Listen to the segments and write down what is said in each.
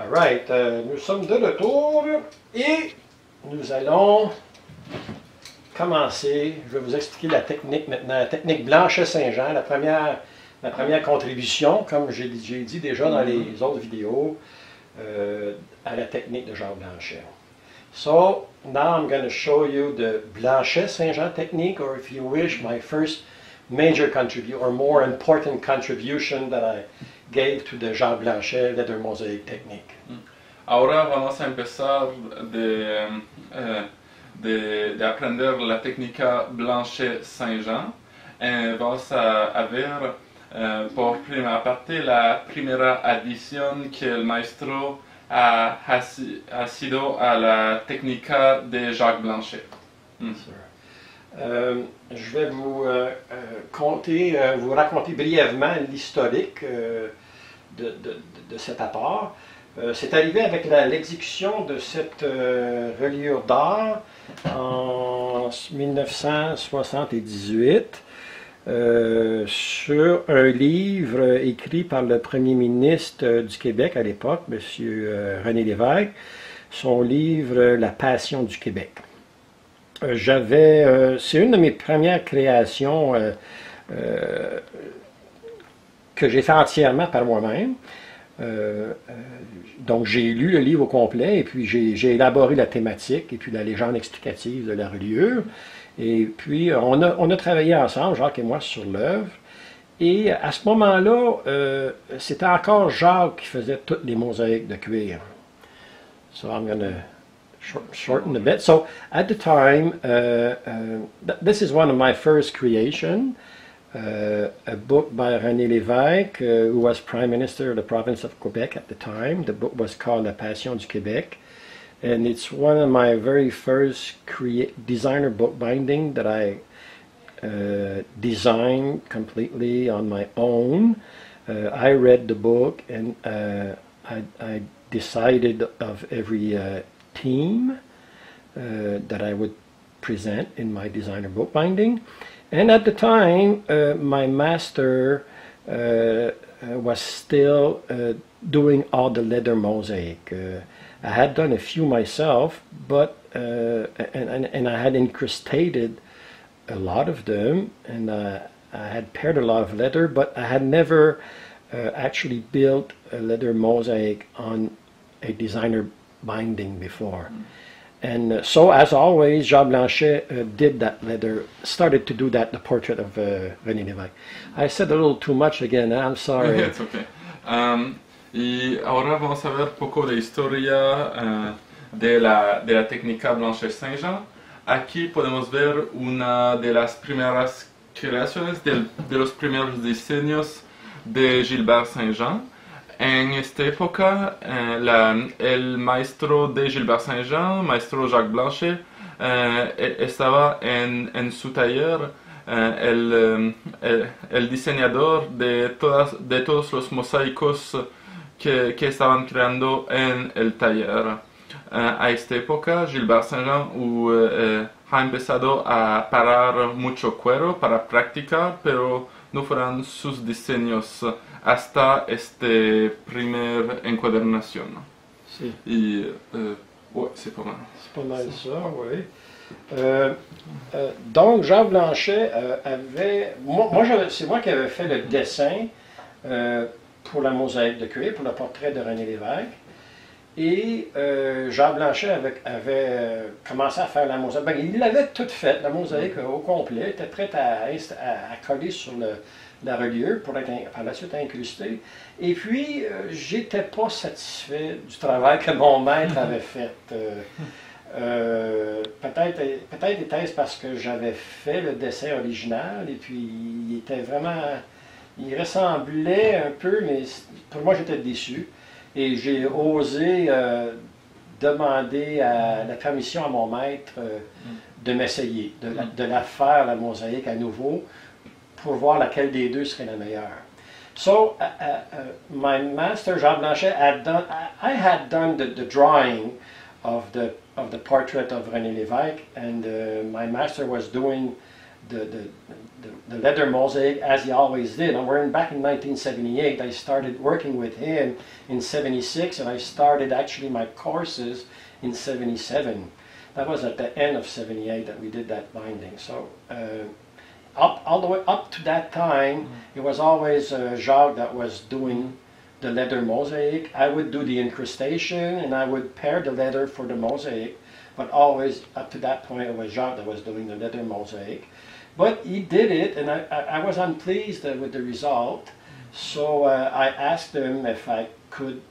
All right, euh, nous sommes de retour et nous allons commencer. Je vais vous expliquer la technique maintenant, la technique Blanchet-Saint-Jean, la première, la première contribution, comme j'ai j'ai dit déjà dans les autres vidéos, euh, à la technique de Jean Blanchet. So, now I'm going to show you the Blanchet-Saint-Jean technique, or if you wish, my first major contribution, or more important contribution that I gave to the Jean Blanchet leather mosaic technique. Ahora vamos a empezar de, eh, de, de aprender la técnica Blanchet Saint-Jean. Eh, vamos a, a ver eh, por primera parte la primera adición que el maestro ha, ha ha sido a la técnica de Jacques Blanchet. Mm. Euh, je vais vous euh, euh, vous raconter brièvement l'historique de, de- cet apport. C'est arrivé avec l'exécution de cette reliure d'art en 1978 euh, sur un livre écrit par le premier ministre du Québec à l'époque, M. René Lévesque, son livre La Passion du Québec. Euh, J'avais, euh, c'est une de mes premières créations euh, que j'ai fait entièrement par moi-même. Donc j'ai lu le livre au complet et puis j'ai élaboré la thématique et puis la légende explicative de la reliure. Et puis on a, travaillé ensemble, Jacques et moi, sur l'œuvre. Et à ce moment-là, c'était encore Jacques qui faisait toutes les mosaïques de cuir. So I'm to short, shorten a bit. So at the time, uh, uh, th- this is one of my first creation, uh, a book by René Lévesque, uh, who was Prime Minister of the province of Quebec at the time. The book was called La Passion du Québec, and it's one of my very first designer book binding that I uh, designed completely on my own. Uh, I read the book and I, I decided of every team uh, that I would present in my designer bookbinding. And at the time, uh, my master uh, uh, was still uh, doing all the leather mosaic. Uh, I had done a few myself, but and, and, and I had incrustated a lot of them, and I had paired a lot of leather, but I had never actually built a leather mosaic on a designer binding before. And uh, so, as always, Jean Blanchet uh, did that leather, started to do that, the portrait of uh, René Lévesque. I said a little too much again, I'm sorry. It's okay. Um, y ahora vamos a ver poco de historia eh, de, la, de la técnica Blanchet Saint-Jean. Aquí podemos ver una de las primeras creaciones, del- de los primeros diseños de Gilbert Saint-Jean. En esta época, eh, el maestro de Gilbert Saint-Jean, maestro Jacques Blanchet, eh, e- estaba en, su taller eh, el, diseñador de, todos los mosaicos que, que estaban creando en el taller. A esta época, Gilbert Saint-Jean ha empezado a parar mucho cuero para practicar, pero no fueron sus diseños hasta este primer encuadernación. Y, eh, ouais, c'est pas mal. c'est pas mal ça, oui. Euh, euh, donc, Jean Blanchet euh, avait. Moi, c'est moi qui avais fait le dessin pour la mosaïque de cuir, pour le portrait de René Lévesque. Et Jean Blanchet avait, avait, commencé à faire la mosaïque. Ben, il l'avait toute faite, la mosaïque au complet, était prête à- à coller sur le- la reliure pour être par la suite incrustée. Et puis, euh, j'étais pas satisfait du travail que mon maître avait fait. Euh, euh, peut-être peut-être était-ce parce que j'avais fait le dessin original et puis il était vraiment. Il ressemblait un peu, mais pour moi j'étais déçu. Et j'ai osé demander à, la permission à mon maître euh, de m'essayer, de, la- de la faire, la mosaïque à nouveau, pour voir laquelle des deux serait la meilleure. So, uh, uh, uh, my master, Jean Blanchet, had done, I had done the, the drawing of the, of the portrait of René Lévesque, and uh, my master was doing the, the, the, the leather mosaic as he always did. And we're in, back in 1978. I started working with him in 76, and I started actually my courses in 77. That was at the end of 78 that we did that binding. So uh, up all the way up to that time, it was always uh, Jacques that was doing the leather mosaic. I would do the incrustation, and I would pair the leather for the mosaic. But always up to that point, it was Jacques that was doing the leather mosaic. But he did it, and I, I, I was unpleased uh, with the result. So uh, I asked him if I could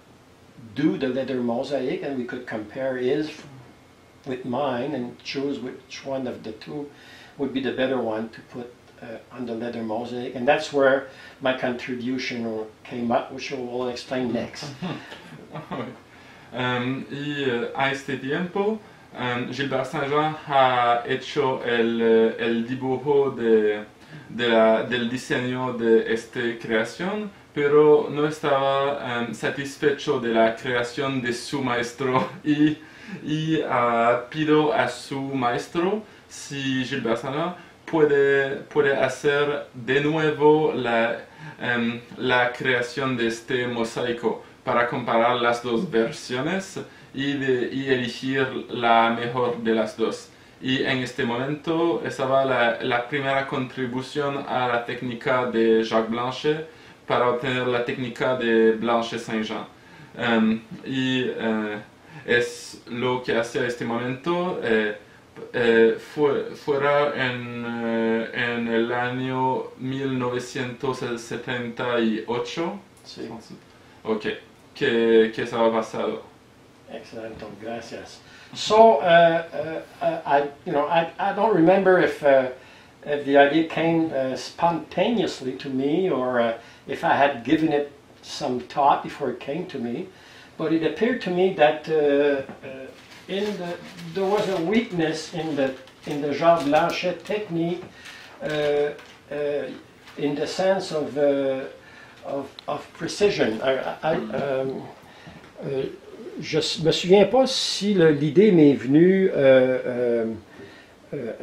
do the leather mosaic, and we could compare his with mine and choose which one of the two would be the better one to put uh, on the leather mosaic. And that's where my contribution came up, which I will explain next. Um, y uh, a este tiempo, um, Gilbert Saint-Jean ha hecho el, el dibujo de, de la, del diseño de esta creación, pero no estaba um, satisfecho de la creación de su maestro y, y uh, pido a su maestro si Gilbert Saint-Jean puede, puede hacer de nuevo la, um, la creación de este mosaico para comparar las dos versiones y, de, y elegir la mejor de las dos. Y en este momento estaba la, la primera contribución a la técnica de Jacques Blanchet para obtener la técnica de Blanchet Saint-Jean. Um, y uh, es lo que hace a este momento. Eh, eh, fue, fuera en, eh, en el año 1978. Sí. Ok. ¿Qué, qué estaba pasado? Excellent, gracias. So, uh, uh, I, you know, I, I don't remember if, uh, if the idea came uh, spontaneously to me or uh, if I had given it some thought before it came to me, but it appeared to me that in the, there was a weakness in the in the Jean Blanchet technique, uh, uh, in the sense of uh, of, of precision. I, I, um, euh, je me souviens pas si l'idée m'est venue euh, euh, euh,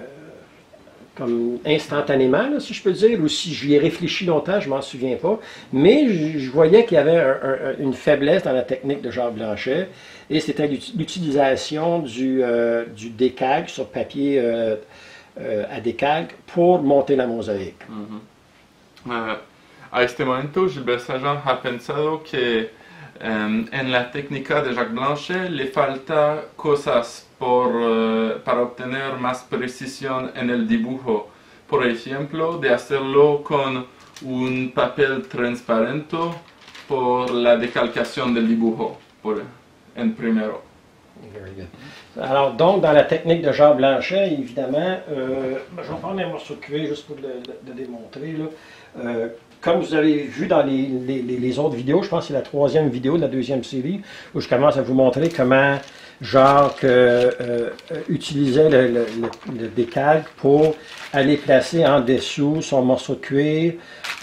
comme instantanément, si je peux dire, ou si j'y ai réfléchi longtemps, je m'en souviens pas. Mais je, voyais qu'il y avait un- un- une faiblesse dans la technique de Jacques Blanchet, et c'était l'ut- l'utilisation du, euh, décalque sur papier euh, euh, à décalque pour monter la mosaïque. Eh, a este momento, Gilbert Saint-Jean ha pensado que en la técnica de Jacques Blanchet le falta cosas por, eh, para obtener más precisión en el dibujo. Por ejemplo, de hacerlo con un papel transparente por la decalcación del dibujo, por, en primero. Very good. Alors, donc, dans la technique de Jean Blanchet, évidemment, euh, je vais prendre un morceau de cuir juste pour le, le- démontrer. là. Euh, comme vous avez vu dans les- les- les autres vidéos, je pense que c'est la troisième vidéo de la deuxième série, où je commence à vous montrer comment Jacques euh, euh, utilisait le, le- le- décalque pour aller placer en dessous son morceau de cuir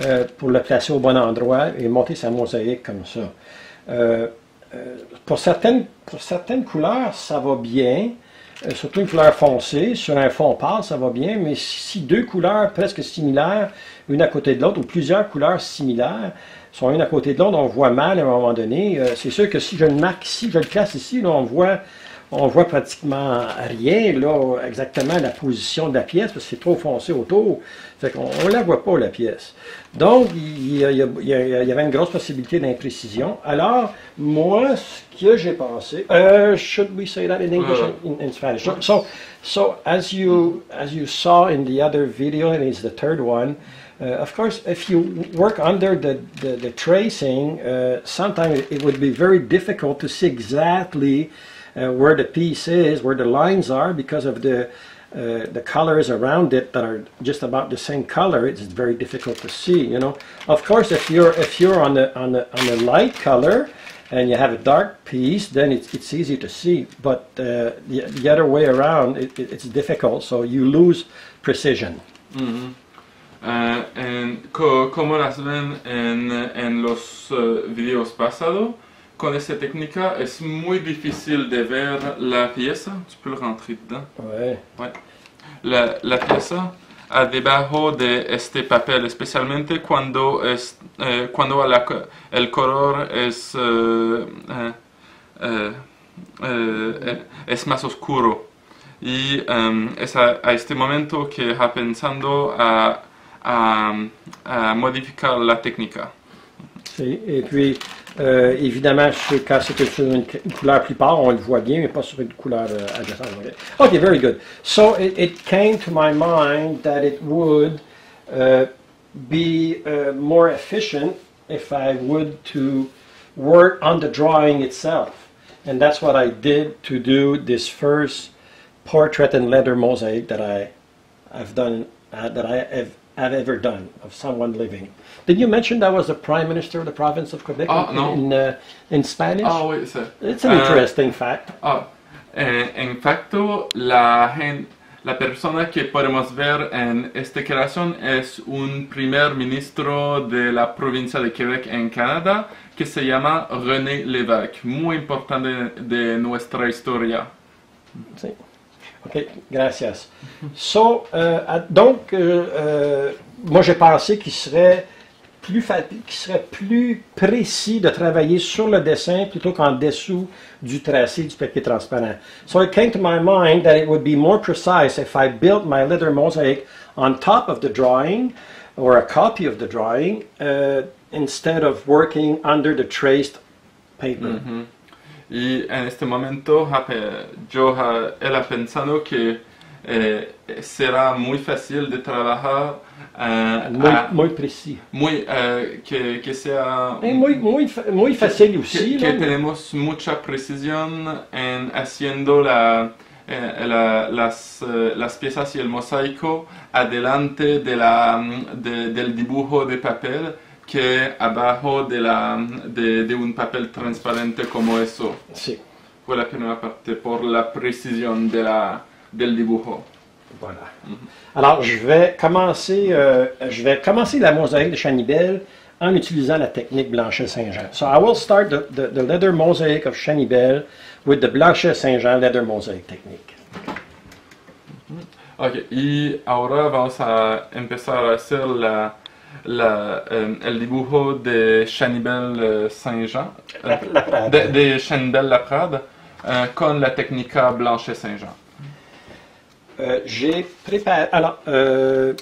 euh, pour le placer au bon endroit et monter sa mosaïque comme ça. Euh, pour, certaines, pour certaines couleurs, ça va bien. Surtout une couleur foncée, sur un fond pâle, ça va bien, mais si deux couleurs presque similaires, une à côté de l'autre, ou plusieurs couleurs similaires, sont une à côté de l'autre, on voit mal à un moment donné. Euh, c'est sûr que si je le marque ici, je le place ici, là, on voit, on voit pratiquement rien, là, exactement la position de la pièce, parce que c'est trop foncé autour. Fait qu'on on la voit pas, la pièce. Donc, il y, a- il y a- il y a- il y avait une grosse possibilité d'imprécision. Alors, moi, ce que j'ai pensé, euh, should we say that in English? And in, in Spanish? So, so, as you as you saw in the other video, and it's the third one, uh, of course, if you work under the, the, the tracing, uh, sometimes it would be very difficult to see exactly uh, where the piece is, where the lines are, because of the uh, the colors around it that are just about the same color. It's very difficult to see. You know, of course, if you're if you're on the on the on the light color and you have a dark piece, then it's, it's easy to see. But uh, the, the other way around, it, it, it's difficult. So you lose precision. En- co- como las ven en, en los eh, videos pasados, con esta técnica es muy difícil de ver la pieza. Tu peux le rentrer dedans. Ouais. La, la pieza a debajo de este papel, especialmente cuando, es, eh, cuando la el color es, eh, eh, eh, eh, es más oscuro. Y em, es a, a este momento que está pensando a, la. Et puis, euh, évidemment, quand c'est sur une, une couleur plus pâle, on le voit bien, mais pas sur une couleur euh, adjacente. OK, okay very good. So it, it came to my mind that it would uh, be uh, more efficient if I would to work on the drawing itself. And that's what I did to do this first portrait and leather mosaic that I have done, uh, that I have, have ever done of someone living. Did you mention that was the prime minister of the province of Quebec Ah, in, no. in, uh, in Spanish? Ah oui, c'est. It's an Euh, interesting fact. Ah, eh, en facto, la, gen- la persona que podemos ver en esta creación es un primer ministro de la provincia de Quebec en Canadá que se llama René Lévesque, muy importante de nuestra historia. Sí. OK, gracias. So, euh, donc, euh, euh, moi j'ai pensé qu'il serait plus qu'il serait plus précis de travailler sur le dessin plutôt qu'en dessous du tracé du papier transparent. So it came to my mind that it would be more precise if I built my leather mosaic on top of the drawing or a copy of the drawing uh, instead of working under the traced paper. Y en este momento yo ha pensado que eh, será muy fácil de trabajar eh, Muy, a- muy précis. muy, eh, que, que sea muy, muy, muy aussi. que, là. que tenemos mucha precisión en haciendo la, eh, la- las, las piezas y el mosaico adelante de la, mm, de- del dibujo de papel que abajo de, la, de, de un papel transparente como eso. Sí. Fue la primera parte por la precisión de la, del dibujo. Voilà. Alors, je vais commencer, euh, je vais commencer la mosaïque de Chanibel en utilisant la technique Blanchet-Saint-Jean. So I will start the, the, the leather mosaic of Chanibel with the Blanchet-Saint-Jean leather mosaic technique. Ok, y ahora vamos a empezar a hacer la, la, el dibujo de Chanibel Saint-Jean, eh, La- la Prade. de, de Chanibel Laprade, eh, con la técnica Blanchet Saint-Jean. Euh, j'ai préparé. Alors, euh,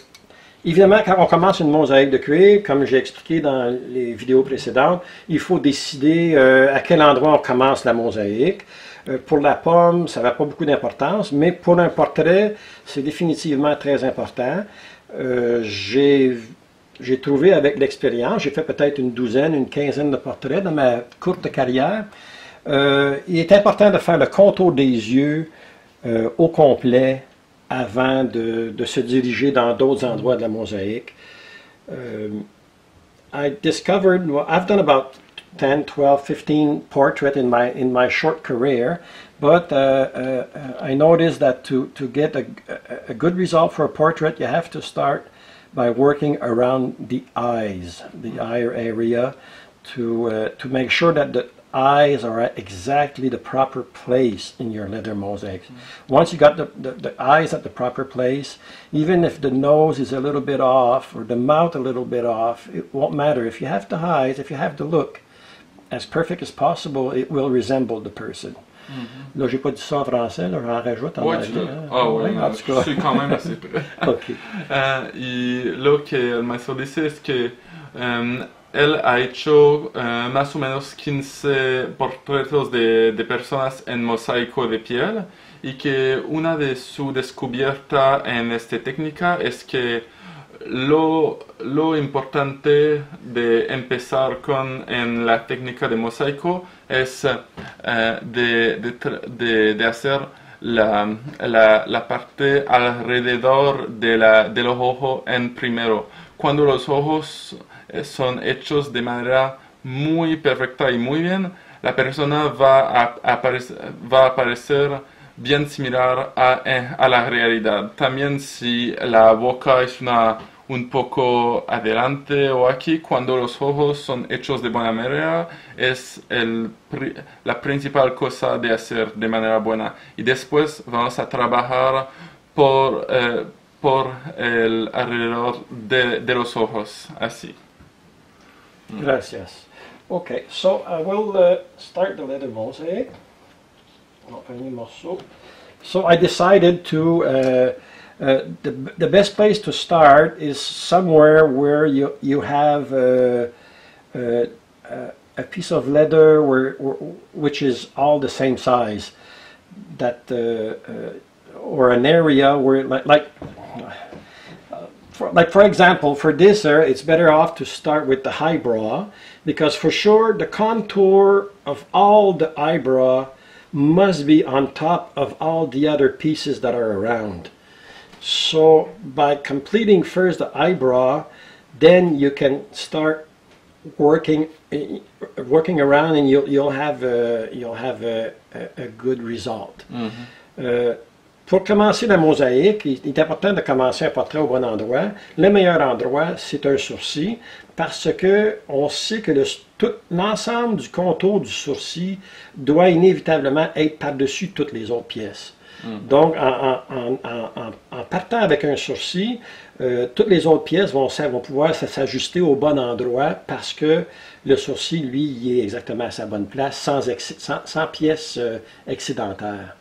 évidemment, quand on commence une mosaïque de cuir, comme j'ai expliqué dans les vidéos précédentes, il faut décider euh, à quel endroit on commence la mosaïque. Euh, pour la pomme, ça n'a pas beaucoup d'importance, mais pour un portrait, c'est définitivement très important. Euh, j'ai j'ai trouvé avec l'expérience, j'ai fait peut-être une douzaine, une quinzaine de portraits dans ma courte carrière. Euh, il est important de faire le contour des yeux euh, au complet avant de, de se diriger dans d'autres endroits de la mosaïque. Um, I discovered, well, I've done about 10, 12, 15 portraits in my, in my short career, but uh, uh, I noticed that to, to get a, a good result for a portrait, you have to start by working around the eyes, the eye area, to, uh, to make sure that the eyes are at exactly the proper place in your leather mosaics. Once you got the, the, the eyes at the proper place, even if the nose is a little bit off or the mouth a little bit off, it won't matter. If you have the eyes, if you have the look as perfect as possible, it will resemble the person. Là, j'ai pas dit ça en français, là, j'en rajoute en Ouais, anglais. hein. ah ouais, en tout je cas. suis quand même assez près. OK. Eh, y lo que el maestro dice es que em, él ha hecho eh, más o menos 15 portretos de, de personas en mosaico de piel y que una de su descubierta en esta técnica es que lo, lo importante de empezar con en la técnica de mosaico es eh, de, de de- hacer la, la, la parte alrededor de la, de los ojos en primero. Cuando los ojos eh, son hechos de manera muy perfecta y muy bien, la persona va a, va a bien similar a, eh, a la realidad. También si la boca es una, un poco adelante o aquí, cuando los ojos son hechos de buena manera, es el, la principal cosa de hacer de manera buena. Y después vamos a trabajar por, eh, por el alrededor de, de los ojos, así. Gracias. Okay, so I will uh, start the letter mosaic. Morceau. So I decided to, uh, uh, the, the best place to start is somewhere where you, you have uh, uh, uh, a piece of leather where, which is all the same size. That, uh, or an area where, like, like for, like for example, for this here, it's better off to start with the eyebrow because for sure the contour of all the eyebrow must be on top of all the other pieces that are around. So by completing first the eyebrow, then you can start working working around and you'll, you'll have a, you'll have a, a, a good result. Euh, pour commencer la mosaïque, il est important de commencer un portrait au bon endroit. Le meilleur endroit, c'est un sourcil, parce que on sait que le, tout l'ensemble du contour du sourcil doit inévitablement être par-dessus toutes les autres pièces. Donc, en, en- en- en- en partant avec un sourcil, euh, toutes les autres pièces vont, pouvoir s'ajuster au bon endroit parce que le sourcil, lui, il est exactement à sa bonne place, sans, sans, sans pièces euh, excédentaires.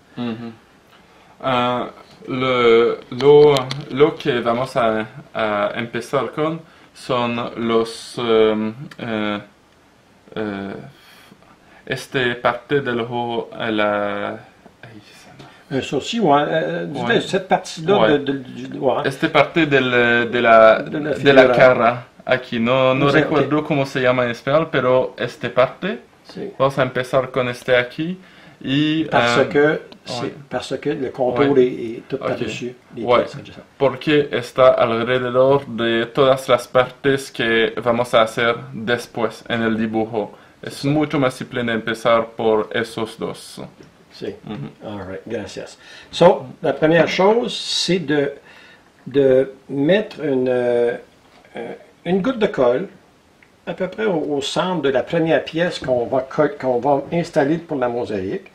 Ah, lo, lo, lo que vamos a, a empezar con son los um, eh, eh, este parte la me- Un sourcil, ouais, euh, du- Ouais. cette partie-là, Ouais. de, de- ouais. este parte del, de la De la de la cara aquí no, no Sí, recuerdo cómo se llama en español pero este parte C'est vamos a empezar con este aquí y parce, ah, que, parce que le contour est, est tout Ok. par-dessus porque está alrededor de todas las partes que vamos a hacer después en el dibujo. Es mucho más simple de empezar por esos dos. C'est. Gracias. So, la première chose, c'est de, de mettre une, euh, une goutte de colle à peu près au, centre de la première pièce qu'on va, qu'on va installer pour la mosaïque.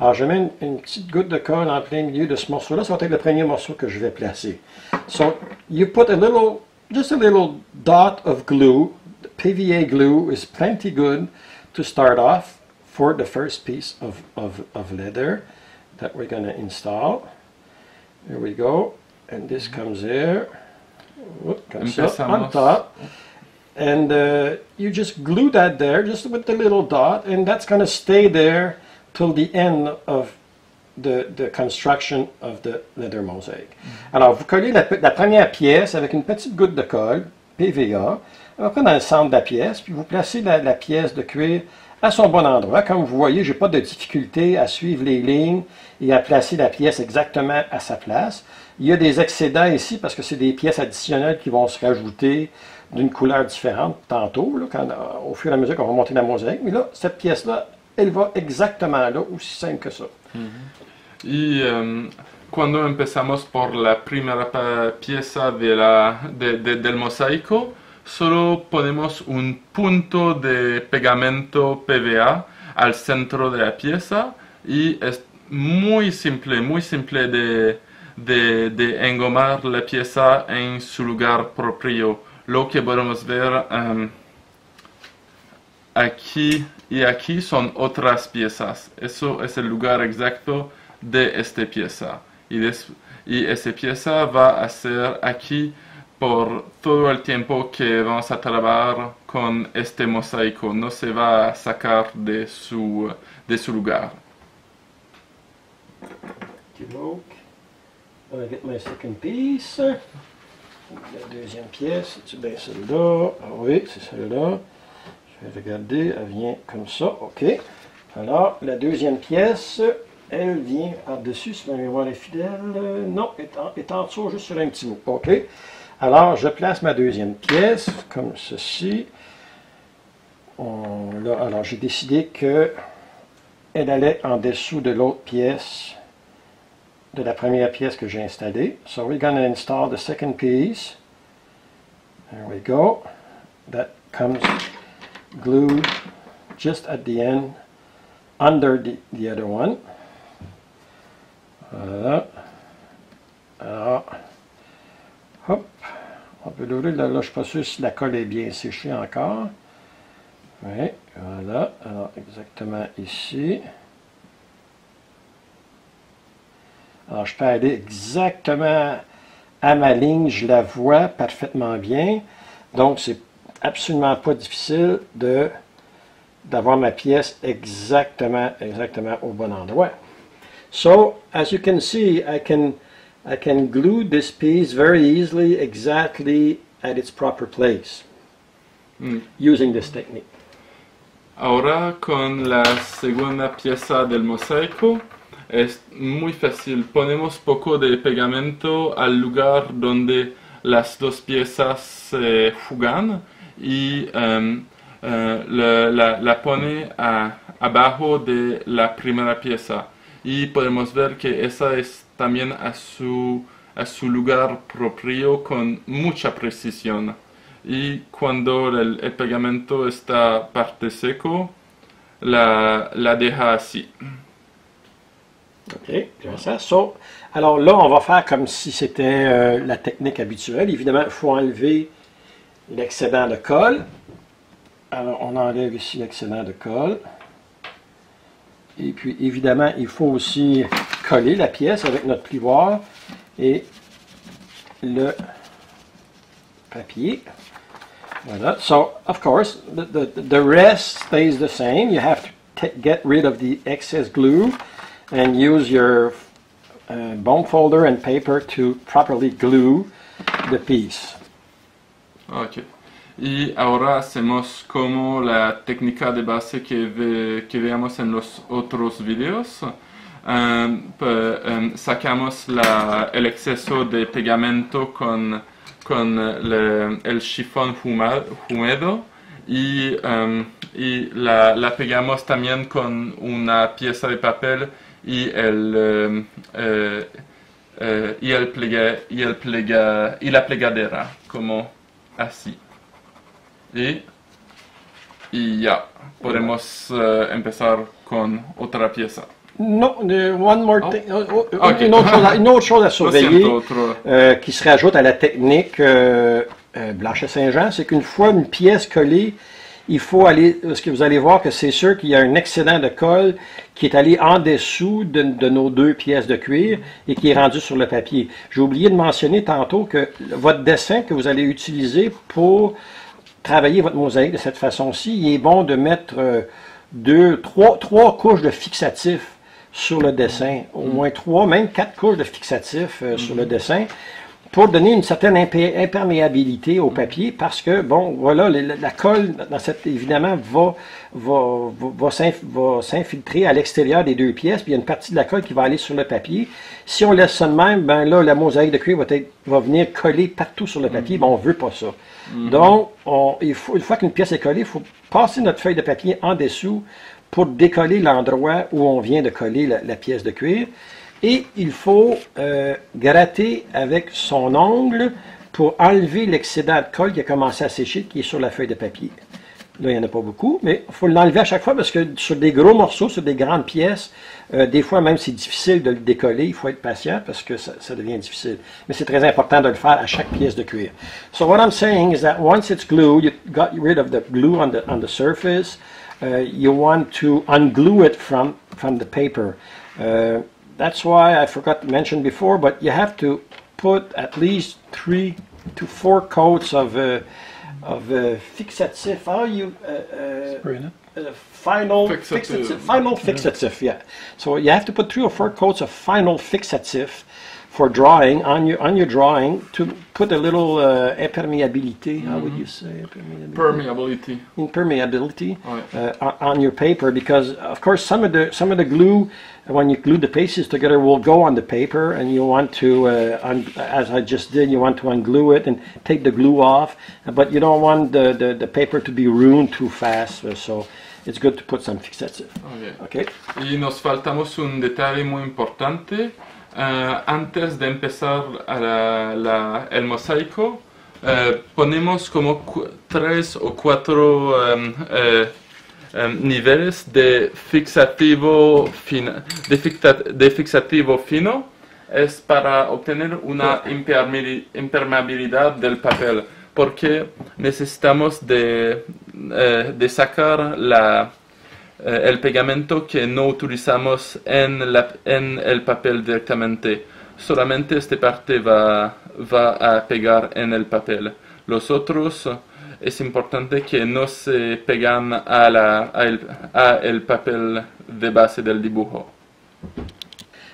Alors, je mets une, petite goutte de colle en plein milieu de ce morceau-là. Ça va être le premier morceau que je vais placer. So, you put a little, just a little dot of glue. PVA glue is plenty good to start off for the first piece of, of, of leather that we're going to install. There we go. And this comes here, Whoop, comme ça, on top. And uh, you just glue that there, just with the little dot, and that's going to stay there till the end of the, the construction of the leather mosaic. Alors, vous collez la, la première pièce avec une petite goutte de colle, PVA, après dans le centre de la pièce, puis vous placez la, la pièce de cuir à son bon endroit. Comme vous voyez, j'ai pas de difficulté à suivre les lignes et à placer la pièce exactement à sa place. Il y a des excédents ici parce que c'est des pièces additionnelles qui vont se rajouter d'une couleur différente tantôt, là, quand, euh, au fur et à mesure qu'on va monter la mosaïque. Mais là, cette pièce-là, elle va exactement là, aussi simple que ça. Y em, cuando empezamos por la pa- pieza de la, de- de- del solo ponemos un punto de pegamento PVA al centro de la pieza y es muy simple, muy simple de, de, engomar la pieza en su lugar propio. Lo que podemos ver em, aquí y aquí son otras piezas. Eso es el lugar exacto de esta pieza. Y, des- y esa pieza va a ser aquí por todo el tiempo que vamos a trabajar con este mosaico. No se va a sacar de su, de su lugar. Donc, on va second piece. La deuxième pièce, c'est bien celle-là. Ah oui, c'est celle-là. Je vais regarder, elle vient comme ça. OK. Alors, la deuxième pièce, elle vient par-dessus, si ma mémoire est fidèle. Non, elle est en, est en dessous, juste sur un petit bout. OK. Alors, je place ma deuxième pièce, comme ceci. Alors, j'ai décidé que elle allait en dessous de l'autre pièce de la première pièce que j'ai installée. So we're going to install the second piece. There we go. That comes glued just at the end under the, the other one. Voilà. Alors, vais l'ouvrir. Là, là, je ne suis pas sûr si la colle est bien séchée encore. Oui, voilà. Alors, exactement ici. Alors, je peux aller exactement à ma ligne. Je la vois parfaitement bien. Donc, c'est absolument pas difficile de d'avoir ma pièce exactement, exactement au bon endroit. So, as you can see, I can, I can glue this piece very easily, exactly at its proper place, Mm. using this technique. Ahora con la segunda pieza del mosaico es muy fácil. Ponemos poco de pegamento al lugar donde las dos piezas se fugan y em, eh, la, la- la pone a- abajo de la primera pieza. Y podemos ver que esa es también a su, a lugar propio con mucha. Y el, pegamento seco, la, la deja así. OK. So, alors là, on va faire comme si c'était euh, la technique habituelle. Évidemment, il faut enlever l'excédent de colle. Alors, on enlève ici l'excédent de colle. Et puis, évidemment, il faut aussi coller la pièce avec notre plioir et le papier. Voilà. So, of course, the, the, the rest stays the same. You have to get rid of the excess glue and use your uh, bone folder and paper to properly glue the piece. Ok. Y ahora hacemos como la técnica de base que, ve- que veamos en los otros videos. Pe- um, sacamos la- el exceso de pegamento con, con el chifón húmedo y, um, y la, pegamos también con una pieza de papel y el, eh, eh, y el plega, y el plega, y la plegadera, como así. Y, y ya, podemos eh, empezar con otra pieza. No, the- one more Oh. thing. oh, oh, Ok. Une, autre chose à, une autre chose à Lo surveiller euh, qui se rajoute à la technique euh, euh, Blanchet-Saint-Jean, c'est qu'une fois une pièce collée, il faut aller, parce que vous allez voir que c'est sûr qu'il y a un excédent de colle qui est allé en dessous de, de nos deux pièces de cuir et qui est rendu sur le papier. J'ai oublié de mentionner tantôt que votre dessin que vous allez utiliser pour travailler votre mosaïque de cette façon-ci, il est bon de mettre euh, deux, trois, trois couches de fixatif sur le dessin, au moins trois, même quatre couches de fixatif euh, sur le dessin, pour donner une certaine impé- imperméabilité au papier, parce que, bon, voilà, la, la colle, dans cette, évidemment, va, va, va, va s'inf- va s'infiltrer à l'extérieur des deux pièces, puis il y a une partie de la colle qui va aller sur le papier. Si on laisse ça de même, ben là, la mosaïque de cuir va, être, va venir coller partout sur le papier, ben on veut pas ça. Donc, on, il faut, une fois qu'une pièce est collée, il faut passer notre feuille de papier en dessous pour décoller l'endroit où on vient de coller la, pièce de cuir. Et il faut euh, gratter avec son ongle pour enlever l'excédent de colle qui a commencé à sécher, qui est sur la feuille de papier. Là, il n'y en a pas beaucoup, mais il faut l'enlever à chaque fois parce que sur des gros morceaux, sur des grandes pièces, euh, des fois même c'est difficile de le décoller. Il faut être patient parce que ça, ça devient difficile. Mais c'est très important de le faire à chaque pièce de cuir. So what I'm saying is that once it's glued, you got rid of the glue on the on the surface. Uh, you want to unglue it from from the paper. Uh, that's why I forgot to mention before, but you have to put at least three to four coats of uh, of uh, fixatif. How you uh, uh, uh, final Fixative. fixative. Final fixative, yeah. So you have to put three or four coats of final fixative for drawing on your on your drawing to put a little uh, impermeability. How would you say impermeability? Permeability. impermeability Ouais. uh, on- your paper because of course some of the some of the glue when you glue the pieces together will go on the paper and you want to uh, un- as I just did you want to unglue it and take the glue off but you don't want the, the, the paper to be ruined too fast uh, so it's good to put some fixative Ok. okay Y nos faltamos un detalle muy importante. Eh, antes de empezar el mosaico, eh, ponemos como tres o cuatro em, eh, em, niveles de fixativo, fino. Es para obtener una impermeabili- impermeabilidad del papel. porque necesitamos de, eh, sacar la, el pegamento que no utilizamos en, la, en el papel directamente. Solamente esta parte va, va a pegar en el papel. Los otros es importante que no se pegan a, la, a, el, a el papel de base del dibujo.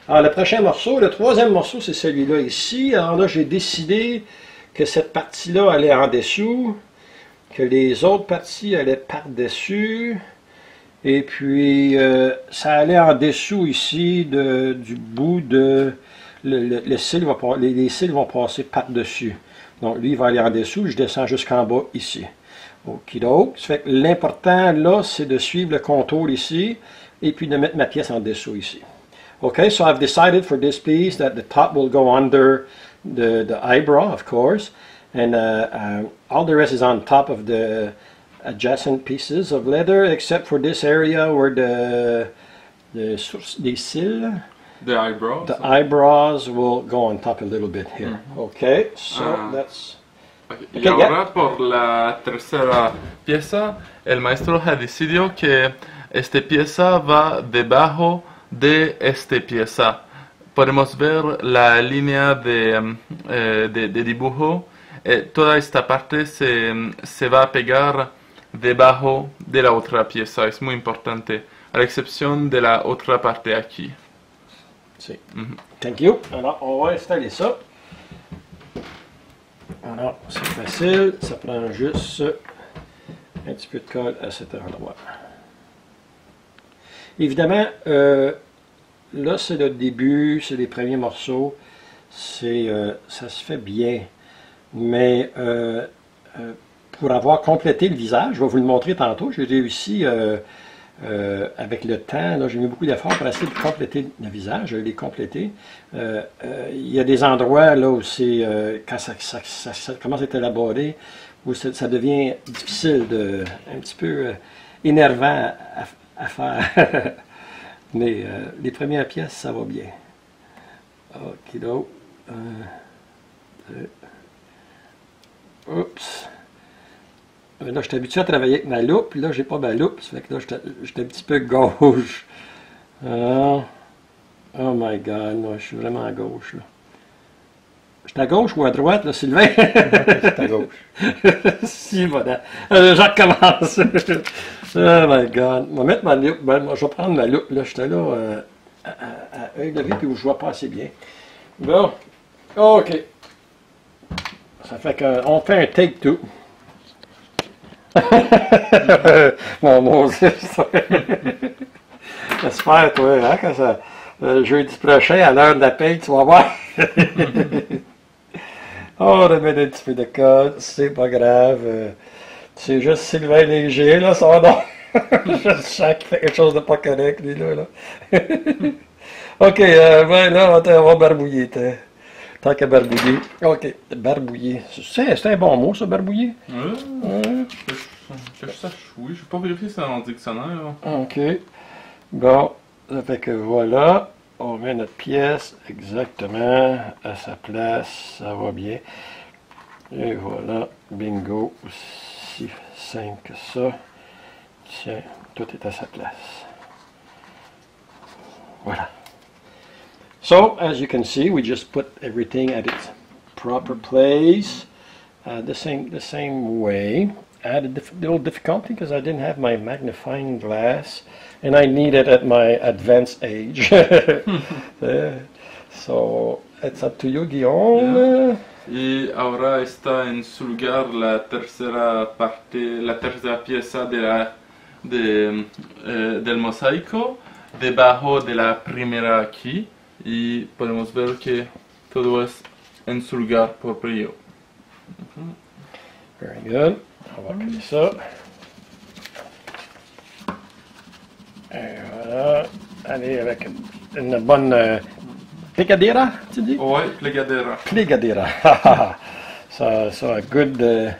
Alors, le prochain morceau, le troisième morceau, c'est celui-là ici. Alors là, j'ai décidé que cette partie-là allait en dessous, que les autres parties allaient par-dessus, et puis euh, ça allait en dessous ici de, du bout de... Le, le- le cil va les, les cils vont passer par-dessus. Donc, lui, il va aller en dessous, je descends jusqu'en bas ici. Okidoke. Ça fait l'important, là, c'est de suivre le contour ici, et puis de mettre ma pièce en dessous ici. Okay, so I've decided for this piece that the top will go under the, the eyebrow, of course, and uh, uh, all the rest is on top of the adjacent pieces of leather, except for this area where the the source- the cils, The eyebrows. the eyebrows will go on top a little bit here. Okay, so Ah. that's Y Ok, ya. ahora por la tercera pieza, el maestro ha decidido que esta pieza va debajo de esta pieza. Podemos ver la línea de, mm, eh, de, de dibujo. Eh, toda esta parte se, se va a pegar debajo de la otra pieza. Es muy importante, a la excepción de la otra parte aquí. Mhm. Thank you. Alors, on va installer ça. Alors, c'est facile, ça prend juste un petit peu de colle à cet endroit. Évidemment, euh, là, c'est le début, c'est les premiers morceaux, c'est, euh, ça se fait bien. Mais euh, euh, pour avoir complété le visage, je vais vous le montrer tantôt, j'ai réussi euh, euh, avec le temps, j'ai mis beaucoup d'efforts pour essayer de compléter le visage, je l'ai complété. Euh, il y a des endroits là où c'est, quand ça, commence à être élaboré, où ça, devient difficile, de, un petit peu énervant à, faire. Mais les premières pièces, ça va bien. Ok, donc. Oups. Euh, Là, je suis habitué à travailler avec ma loupe, puis là, j'ai pas ma loupe, ça fait que là, j'étais j'étais un petit peu gauche. Ah. Oh my god, moi, je suis vraiment à gauche, là. Je suis à gauche ou à droite, là, Sylvain? C'est à gauche. si, voilà. Euh, je recommence. oh my god. Je vais mettre ma loupe. Ben, moi, je vais prendre ma loupe, là. J'étais là euh, à, à, œil levé, puis où je vois pas assez bien. Bon. OK. Ça fait qu'on fait un take Mon Moses. J'espère, toi, hein, que ça. euh, jeudi prochain, à l'heure de la paye, tu vas voir. oh, mis un petit peu de code, c'est pas grave. euh, c'est juste Sylvain Léger, là, son nom. Je sens qu'il fait quelque chose de pas correct, lui, là. là. ok, euh, ben là, on va- barbouiller. Tant qu'à barbouiller. Ok, barbouiller. C'est un bon mot, ça, barbouiller? Je sache, oui. Je vais pas vérifier c'est dans le dictionnaire. OK. Bon, ça fait que voilà, on met notre pièce exactement à sa place, ça va bien. Et voilà, bingo, aussi simple que ça. Tiens, tout est à sa place. Voilà. So, as you can see, we just put everything at its proper place, uh, the same the same way. I had a dif- little difficulty because I didn't have my magnifying glass, and I need it at my advanced age. Uh, so it's up to you, Guillaume. Y ahora está en su lugar la tercera parte, la tercera pieza de la, de, eh, del mosaico, debajo de la primera aquí. Y podemos ver que todo es en su lugar propio. Very good. On va coller ça. Et voilà. Allez, avec une, bonne euh, picadera, tu dis? Ouais, plegadera. Pligadera. so, so a good, uh,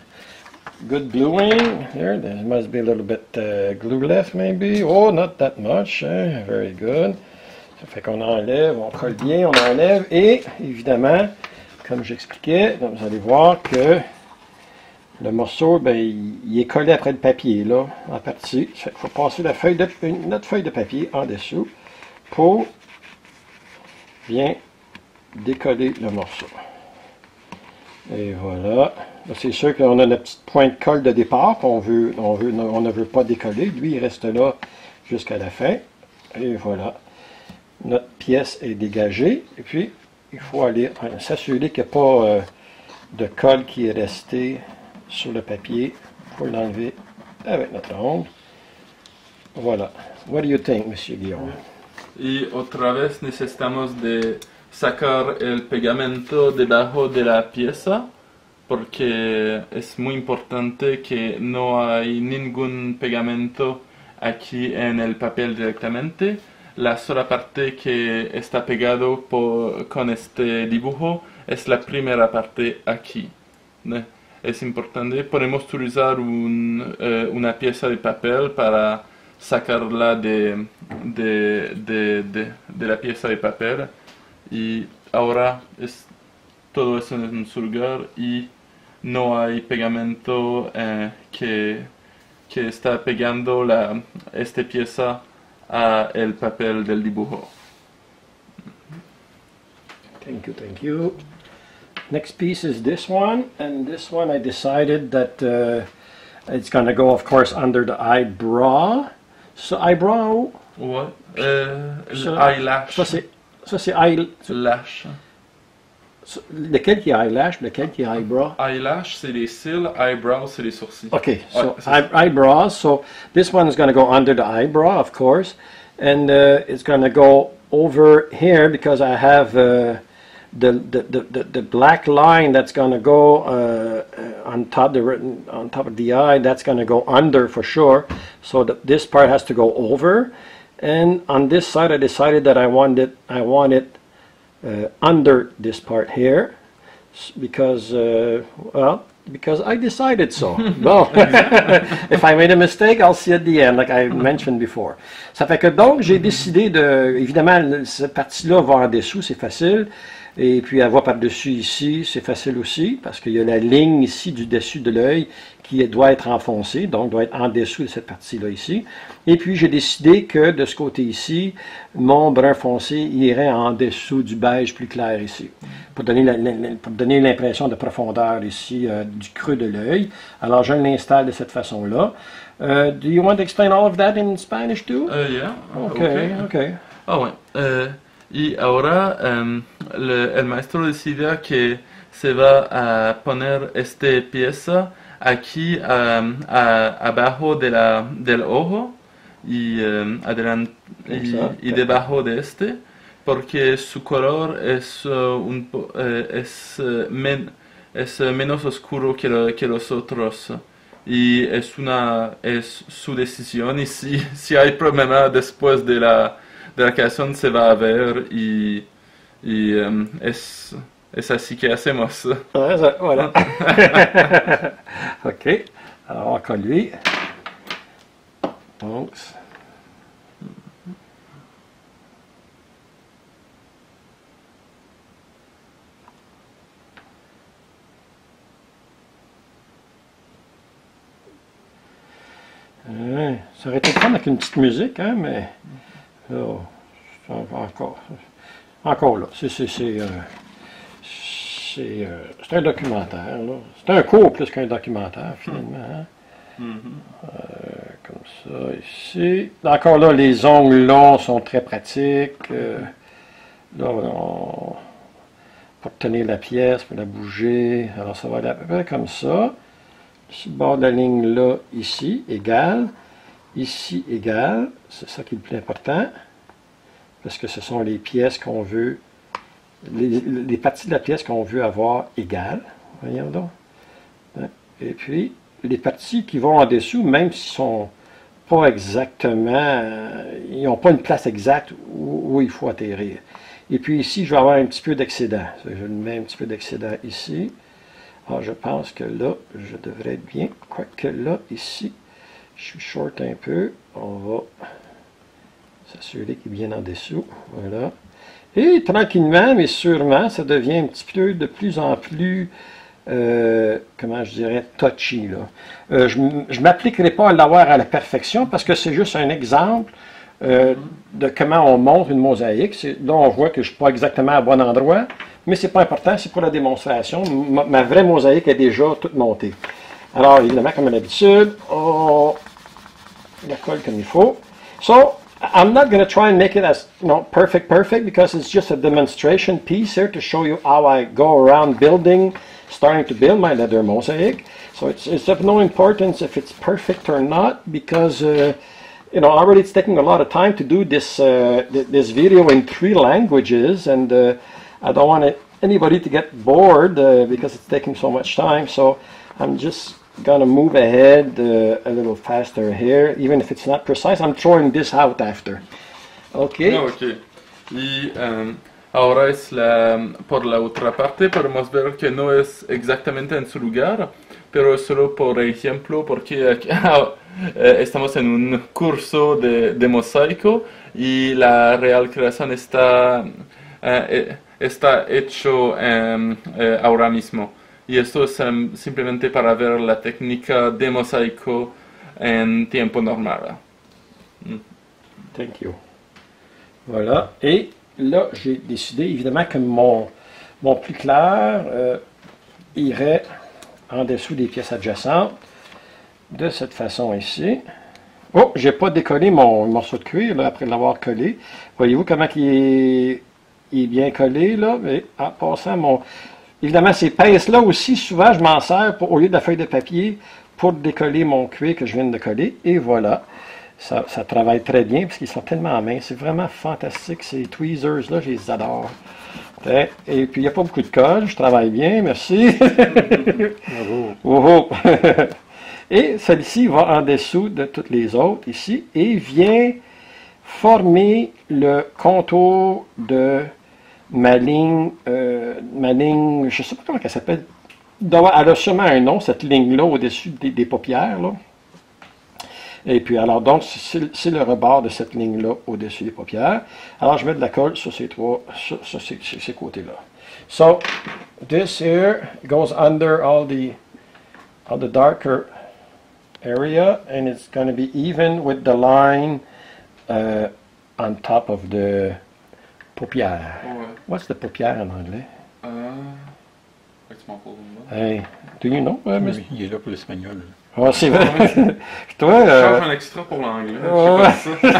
good gluing here. There must be a little bit uh, glue left, maybe. Oh, not that much. eh? Very good. Ça fait qu'on enlève, on colle bien, on enlève. Et évidemment, comme j'expliquais, vous allez voir que Le morceau, ben, il, est collé après le papier, là, en partie. Il faut passer la feuille de, notre feuille de papier en dessous pour bien décoller le morceau. Et voilà. C'est sûr qu'on a notre petite pointe de colle de départ qu'on veut, on ne veut pas décoller. Lui, il reste là jusqu'à la fin. Et voilà. Notre pièce est dégagée. Et puis, il faut aller s'assurer qu'il n'y a pas euh, de colle qui est restée sur le papier. Faut l'enlever avec notre ongle. Voilà. What do you think, Monsieur Guillaume? Y otra vez necesitamos de sacar el pegamento debajo de la pieza porque es muy importante que no hay ningún pegamento aquí en el papel directamente. La sola parte que está pegado con este dibujo es la primera parte aquí. Es importante, podemos utilizar eh, una pieza de papel para sacarla de, de, la pieza de papel y ahora es todo eso en su lugar y no hay pegamento eh, que, que, está pegando la, esta pieza a el papel del dibujo. Thank you, thank you. Next piece is this one, and this one I decided that uh, it's going to go, of course, under the eyebrow. So eyebrow. What? Uh, so, eyelash. Ça c'est eyelash. Lequel qui est eyelash, lequel qui est eyebrow? Eyelash, c'est les cils, eyebrow, c'est les sourcils. Okay, so eye, eyebrows. So this one is going to go under the eyebrow, of course, and uh, it's going to go over here because I have uh, the, the, the, the, black line that's going to go uh, on top the on top of the eye. That's going to go under for sure. So the, this part has to go over, and on this side I decided that I wanted I want it uh, under this part here because, uh, well, because I decided so. bon, if I made a mistake, I'll see at the end, like I mentioned before. Ça fait que donc, j'ai décidé de, évidemment, cette partie-là va en dessous, c'est facile. Et puis, avoir par-dessus ici, c'est facile aussi, parce qu'il y a la ligne ici du dessus de l'œil qui doit être enfoncée, donc doit être en dessous de cette partie-là ici. Et puis, j'ai décidé que de ce côté ici, mon brun foncé irait en dessous du beige plus clair ici, pour donner l'impression de profondeur ici euh, du creux de l'œil. Alors, je l'installe de cette façon-là. Uh, do you want to explain all of that in Spanish too? Uh, yeah. Okay, okay. Ah ouais. Uh, y ahora um, le, el maestro decide que se va a poner esta pieza aquí um, a, abajo de la, del ojo y, um, adelante, y, y, debajo de este porque su color es, uh, un, uh, es, uh, men, es menos oscuro que, lo, que los otros. Y es una es su decisión y si, si hay problema después de la, de la se va a ver y, y um, es Es así que hacemos. Ouais, ça, voilà. OK. Alors, encore lui. Ouais, ça aurait été prendre avec une petite musique, hein, mais là, encore, encore là, c'est, euh, euh, c'est un documentaire. C'est un cours plus qu'un documentaire, finalement. Hein. Mm-hmm. Euh, comme ça, ici. Encore là, les ongles longs sont très pratiques. Euh, là, pour tenir la pièce, pour la bouger. Alors, ça va aller à peu près comme ça. Ce bord de la ligne là, ici, égal. Ici, égal. C'est ça qui est le plus important. Parce que ce sont les pièces qu'on veut les, parties de la pièce qu'on veut avoir égales. Voyons donc. Hein? Et puis, les parties qui vont en dessous, même s'ils sont pas exactement, euh, ils n'ont pas une place exacte où, il faut atterrir. Et puis ici, je vais avoir un petit peu d'excédent. Je mets un petit peu d'excédent ici. Alors, ah, je pense que là, je devrais être bien. Quoique là, ici, je suis short un peu. On va s'assurer qu'il est en dessous. Voilà. Et tranquillement, mais sûrement, ça devient un petit peu de plus en plus euh, comment je dirais, touchy. Là. Euh, je ne m'appliquerai pas à l'avoir à la perfection parce que c'est juste un exemple euh, de comment on monte une mosaïque. Là, on voit que je ne suis pas exactement à bon endroit, mais c'est pas important, c'est pour la démonstration. Ma, ma vraie mosaïque est déjà toute montée. Alors, évidemment, comme d'habitude, on la colle comme il faut. So, I'm not going to try and make it as you know perfect, perfect because it's just a demonstration piece here to show you how I go around building, starting to build my leather mosaic. So it's, it's of no importance if it's perfect or not because uh, you know already it's taking a lot of time to do this uh, th- this video in three languages, and uh, I don't want anybody to get bored uh, because it's taking so much time. So I'm just gonna move ahead uh, a little faster here, even if it's not precise. I'm throwing this out after. Okay. Ah, ok. Y em, ahora es la, por la otra parte podemos ver que no es exactamente en su lugar, pero solo por ejemplo porque aquí, ah, eh, estamos en un curso de, mosaico y la real creación está, eh, está hecho em, eh, ahora mismo. Y esto es em, simplemente la técnica de mosaico en tiempo normal. Thank you. Voilà. Et là, j'ai décidé évidemment que mon, mon plus clair euh, irait en dessous des pièces adjacentes de cette façon ici. Oh, j'ai pas décollé mon morceau de cuir après l'avoir collé. Voyez-vous comment il est, il est bien collé là? Mais en passant mon. Évidemment, ces pinces-là aussi, souvent, je m'en sers pour, au lieu de la feuille de papier pour décoller mon cuir que je viens de coller. Et voilà. Ça, ça travaille très bien parce qu'ils sont tellement minces. C'est vraiment fantastique. Ces tweezers-là, je les adore. Et puis, il n'y a pas beaucoup de colle. Je travaille bien, merci. Oh. Et celui-ci va en dessous de toutes les autres ici et vient former le contour de ma ligne, euh, ma ligne, je ne sais pas comment elle s'appelle. Elle a sûrement un nom, cette ligne-là, au-dessus des, paupières. Là. Et puis, alors, donc, c'est le rebord de cette ligne-là au-dessus des paupières. Alors, je mets de la colle sur ces trois, sur, ces côtés-là. So, this here goes under all the, all the darker area, and it's going to be even with the line uh, on top of the paupière. Ouais. What's the paupière en anglais? Euh, fait que tu m'en poses. Hey, do you know? uh, Mr. Oui, il est là pour l'espagnol. Oh, c'est vrai. Toi, Je euh, change un extra pour l'anglais. ouais. Je sais pas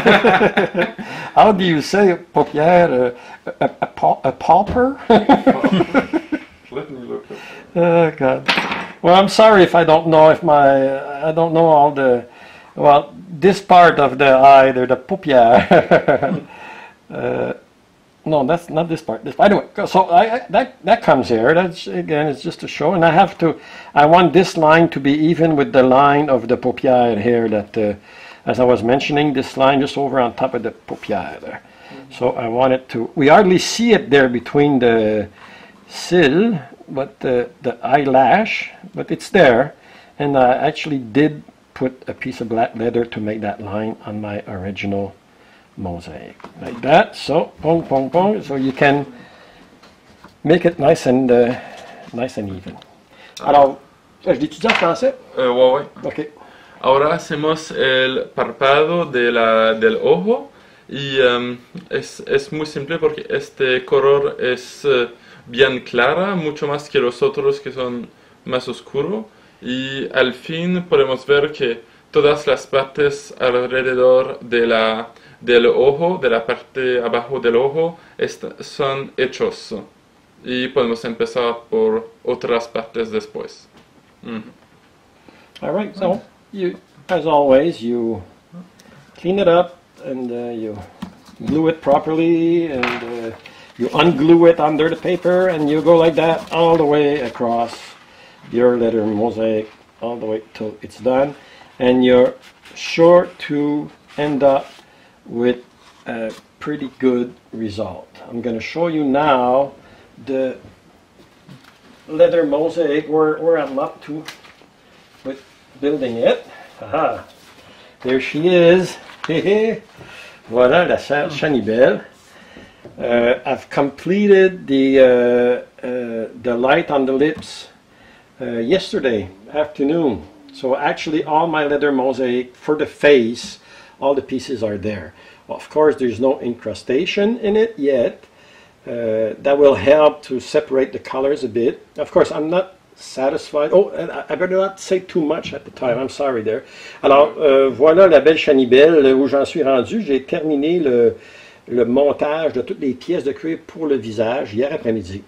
ça. how do you say paupière? uh, a, a, pau- a pauper? Let me look up. Oh God. Well, I'm sorry if I don't know if my I don't know all the well this part of the eye, they're the paupière. uh, no, that's not this part. This anyway. So I, I that that comes here. That's again, it's just a show, and I have to. I want this line to be even with the line of the paupière here. That, uh, as I was mentioning, this line just over on top of the paupière there. So I want it to. We hardly see it there between the sill, but the, the eyelash, but it's there. And I actually did put a piece of black leather to make that line on my original mosaic. Like that. So, pong, pong, pong. So you can make it nice and, uh, nice and even. Alors, je l'étudie en français? Eh, ouais, ouais. OK. Ahora hacemos el parpado de la, del ojo y em, es, es muy simple porque este color es eh, bien clara, mucho más que los otros que son más oscuros y al fin podemos ver que todas las partes alrededor de la, del ojo, de la parte abajo del ojo, son hechos y podemos empezar por otras partes después. Mhm. All right. So, you, as always, you clean it up and uh, you glue it properly and uh, you unglue it under the paper and you go like that all the way across your letter mosaic all the way till it's done and you're sure to end up with a pretty good result. I'm going to show you now the leather mosaic where, where I'm up to with building it. Aha. There she is. voilà la sœur Chanibel. Uh, I've completed the uh, uh, the light on the lips uh, yesterday afternoon. So actually, all my leather mosaic for the face, all the pieces are there. Of course, there's no incrustation in it yet. Uh, that will help to separate the colors a bit. Of course, I'm not satisfied. Oh, I better not say too much at the time. I'm sorry there. Alors, euh, voilà la belle chanibelle où j'en suis rendu. J'ai terminé le, montage de toutes les pièces de cuir pour le visage hier après-midi.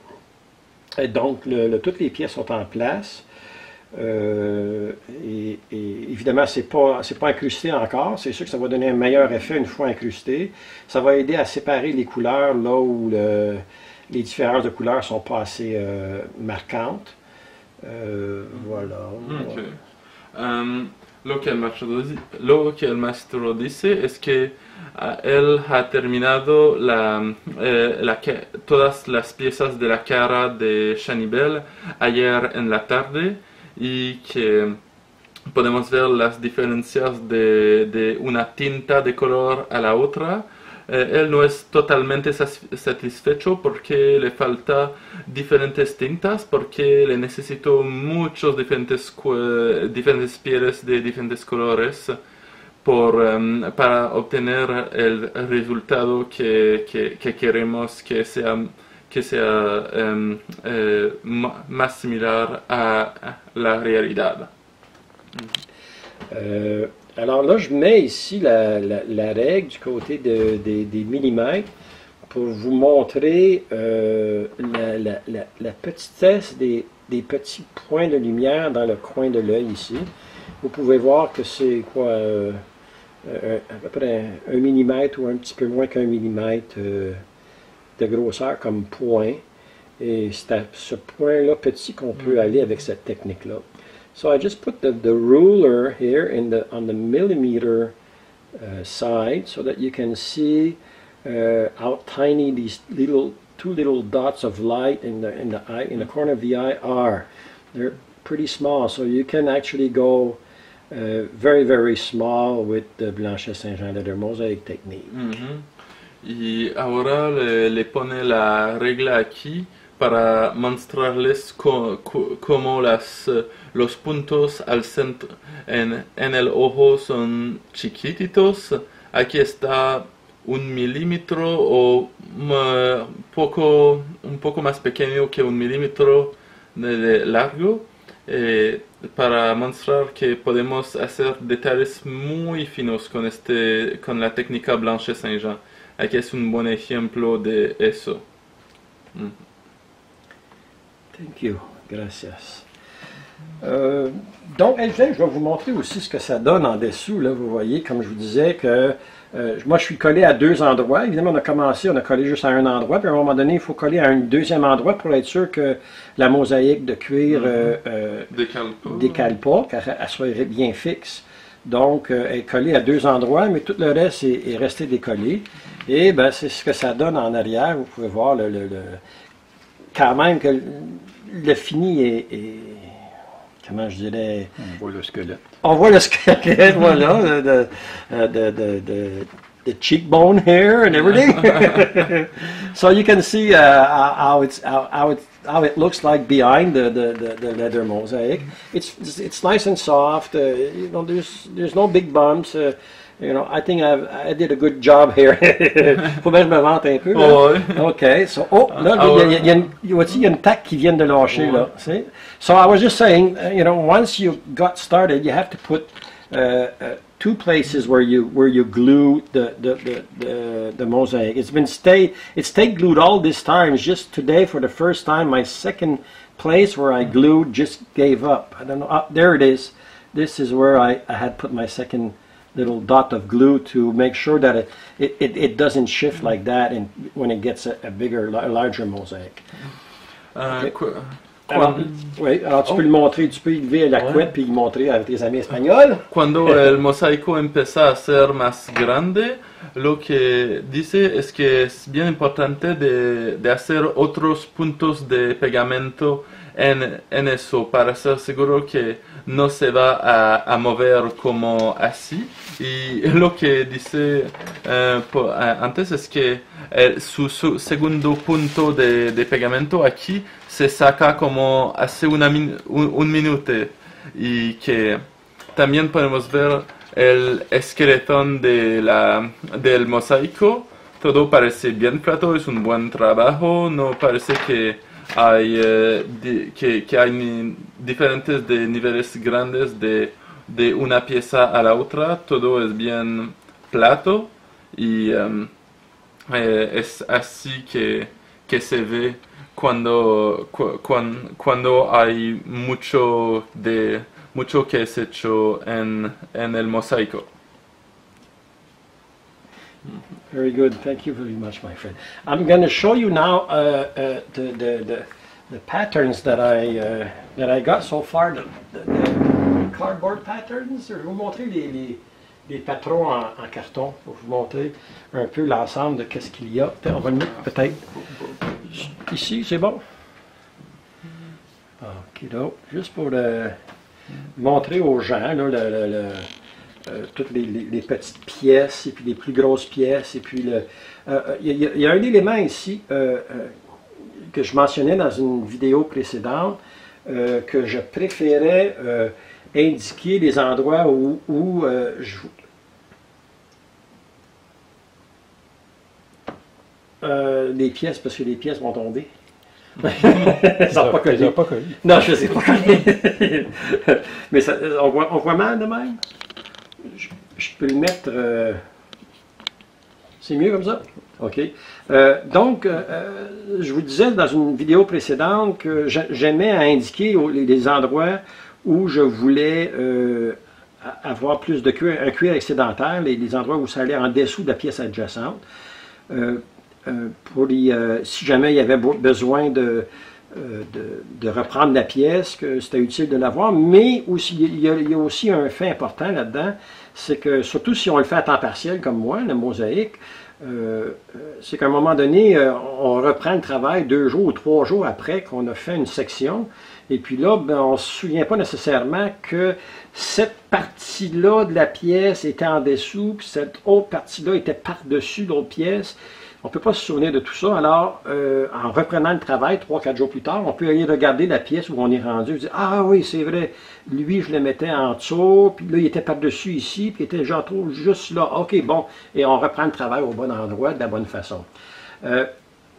Donc, toutes les pièces sont en place. Euh, et, évidemment, c'est pas c'est pas incrusté encore. C'est sûr que ça va donner un meilleur effet une fois incrusté. Ça va aider à séparer les couleurs là où le- les différences de couleurs sont pas assez euh, marquantes. Euh, voilà. Ok. Em, lo, que el maestro, dice es que él ha terminado la, eh, la todas las piezas de la cara de Shanibel ayer en la tarde? Y que podemos ver las diferencias de, de una tinta de color a la otra. Eh, él no es totalmente satisfecho porque le falta diferentes tintas, porque le necesito muchos diferentes, diferentes pieles de diferentes colores por, em, para obtener el resultado que- que queremos que sea, que sea eh, ma- más similar a la realidad. Euh, alors là, je mets ici la, la- la règle du côté de- des- millimètres pour vous montrer euh, la, la- petitesse des, des petits points de lumière dans le coin de l'œil ici. Vous pouvez voir que c'est quoi, euh, euh, à peu près un, millimètre ou un petit peu moins qu'un millimètre de grosseur comme point. Et c'est à ce point-là petit qu'on peut aller avec cette technique-là. So I just put the, the ruler here in the on the millimeter uh, side so that you can see uh, how tiny these little two little dots of light in the in the eye in the corner of the eye are. They're pretty small, so you can actually go uh, very very small with the Blanchet Saint Jean leather mosaic technique. Ujú. Y ahora le, pone la regla aquí para mostrarles co- co- cómo las, eh, los puntos al centro en, en el ojo son chiquititos. Aquí está un milímetro o ma- poco, un poco más pequeño que un milímetro de, largo. eh, para mostrar que podemos hacer detalles muy finos con, este, con la técnica Blanchet Saint-Jean. Aquí es un buen ejemplo de eso. Mm. Thank you. Gracias. Euh, donc, je vais vous montrer aussi ce que ça donne en dessous. Là, vous voyez, comme je vous disais, que euh, moi, je suis collé à deux endroits. Évidemment, on a commencé, on a collé juste à un endroit, puis à un moment donné, il faut coller à un deuxième endroit pour être sûr que la mosaïque de cuir euh, euh, Décale pas. qu'elle elle soit bien fixe. Donc, euh, elle est collée à deux endroits, mais tout le reste est, est resté décollé. Et ben, c'est ce que ça donne en arrière. Vous pouvez voir le, le- le- quand même que le, fini est, est- comment je dirais, On voit le squelette. on voit le squelette, voilà, de, de, de, de, de- the cheekbone hair and everything. so you can see uh, how it's how, how it how it looks like behind the, the, the, the leather mosaic. It's it's nice and soft. Uh, you know, there's there's no big bumps. Uh, you know, I think I've, I did a good job here. Faut bien que je me vante un peu. Oh, ouais. OK, so, oh, là, Ah, il y a- ouais. y, a une- il y a une taque qui vient de lâcher, là. see? So I was just saying, uh, you know, once you got started, you have to put uh, uh, two places where you where you glue the the, the, the, the mosaic. It's been stay it's stay glued all this time. It's just today for the first time my second place where I glued just gave up. I don't know. Uh, there it is. This is where I, I had put my second little dot of glue to make sure that it, it, it, it doesn't shift like that and when it gets a, a bigger, la- larger mosaic. Euh, Ok. Quoi- Alors, Quan- oui, alors tu Oh. peux le montrer, tu peux y lever la Ouais. couette puis le montrer avec tes amis espagnols. Cuando el mosaico empieza a ser más grande, lo que dice es que es bien importante de, de hacer otros puntos de pegamento en, en eso para ser seguro que no se va a, mover como así. Y lo que dice eh, eh, antes es que el, su, segundo punto de, pegamento aquí se saca como hace una min- un, un minuto y que también podemos ver el esqueletón de la, del mosaico. Todo parece bien plato, es un buen trabajo, no parece que hay, eh, que, que hay diferentes de niveles grandes de, de una pieza a la otra, todo es bien plato y em, eh, es así que, que se ve cuando, cu- cuan- cuando hay mucho, de, mucho que es hecho en, en el mosaico. Very good. Thank you very much, my friend. I'm going to show you now uh, uh, the, the, the, the patterns that I, uh, that I got so far, the, the, the cardboard patterns. Je vais vous montrer les, les, les patrons en, en carton pour vous montrer un peu l'ensemble de qu'est-ce qu'il y a. On va le mettre peut-être ici, c'est bon? Ok, donc, juste pour le, montrer aux gens là, le- le- le- euh, toutes les, les- les petites pièces et puis les plus grosses pièces. Et puis, le- euh, euh, il y, a- il y a un élément ici que je mentionnais dans une vidéo précédente que je préférais indiquer les endroits où, où, je. Euh, les pièces, parce que les pièces vont tomber. Ça n'a pas collé. pas. Non, je ne sais pas. Mais ça, on, voit, on voit mal de même? Je, peux le mettre. euh, c'est mieux comme ça? OK. Euh, donc, euh, je vous disais dans une vidéo précédente que j'a- j'aimais à indiquer les, endroits où je voulais avoir plus de cuir, un cuir excédentaire, les, endroits où ça allait en dessous de la pièce adjacente. Si jamais il y avait be- besoin de, de, de reprendre la pièce, que c'était utile de l'avoir, mais aussi, il y, a, il y a aussi un fait important là-dedans, c'est que surtout si on le fait à temps partiel comme moi, la mosaïque, euh, euh, c'est qu'à un moment donné, euh, on reprend le travail deux jours ou trois jours après qu'on a fait une section, et puis là, ben, on ne se souvient pas nécessairement que cette partie-là de la pièce était en dessous, puis cette autre partie-là était par-dessus l'autre pièce. On ne peut pas se souvenir de tout ça. Alors, euh, en reprenant le travail, trois, quatre jours plus tard, on peut aller regarder la pièce où on est rendu dire Ah oui, c'est vrai, lui, je le mettais en dessous, puis là, il était par-dessus ici, puis il était genre juste là. OK, bon. Et on reprend le travail au bon endroit, de la bonne façon. Uh,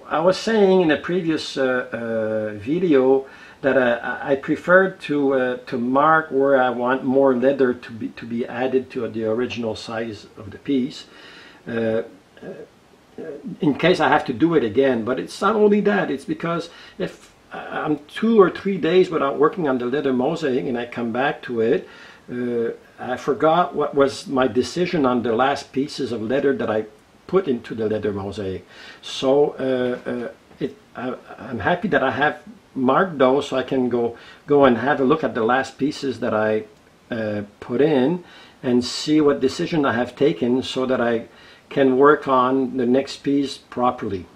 I was saying in a previous uh, uh, video that uh, I I prefer to uh, to mark where I want more leather to be to be added to the original size of the piece. Uh, in case I have to do it again. But it's not only that, it's because if I'm two or three days without working on the leather mosaic and I come back to it, uh, I forgot what was my decision on the last pieces of leather that I put into the leather mosaic. So uh, uh, it, I, I'm happy that I have marked those so I can go go and have a look at the last pieces that I uh, put in and see what decision I have taken so that I can work on the next piece properly.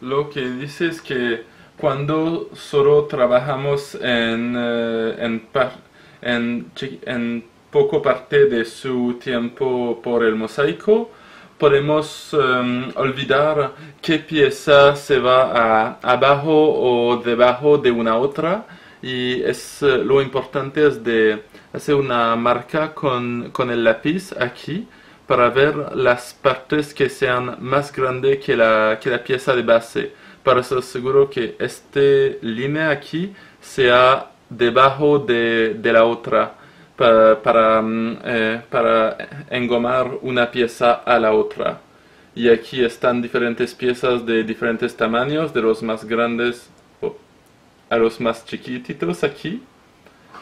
Lo que dice es que cuando solo trabajamos en, eh, en, par- en poco parte de su tiempo por el mosaico, podemos em, olvidar qué pieza se va a, abajo o debajo de una otra y es eh, lo importante es de hacer una marca con, con el lápiz aquí para ver las partes que sean más grandes que la, que la pieza de base, para ser seguro que esta línea aquí sea debajo de, de la otra, para, para, mm, eh, para engomar una pieza a la otra. Y aquí están diferentes piezas de diferentes tamaños, de los más grandes a los más chiquititos aquí.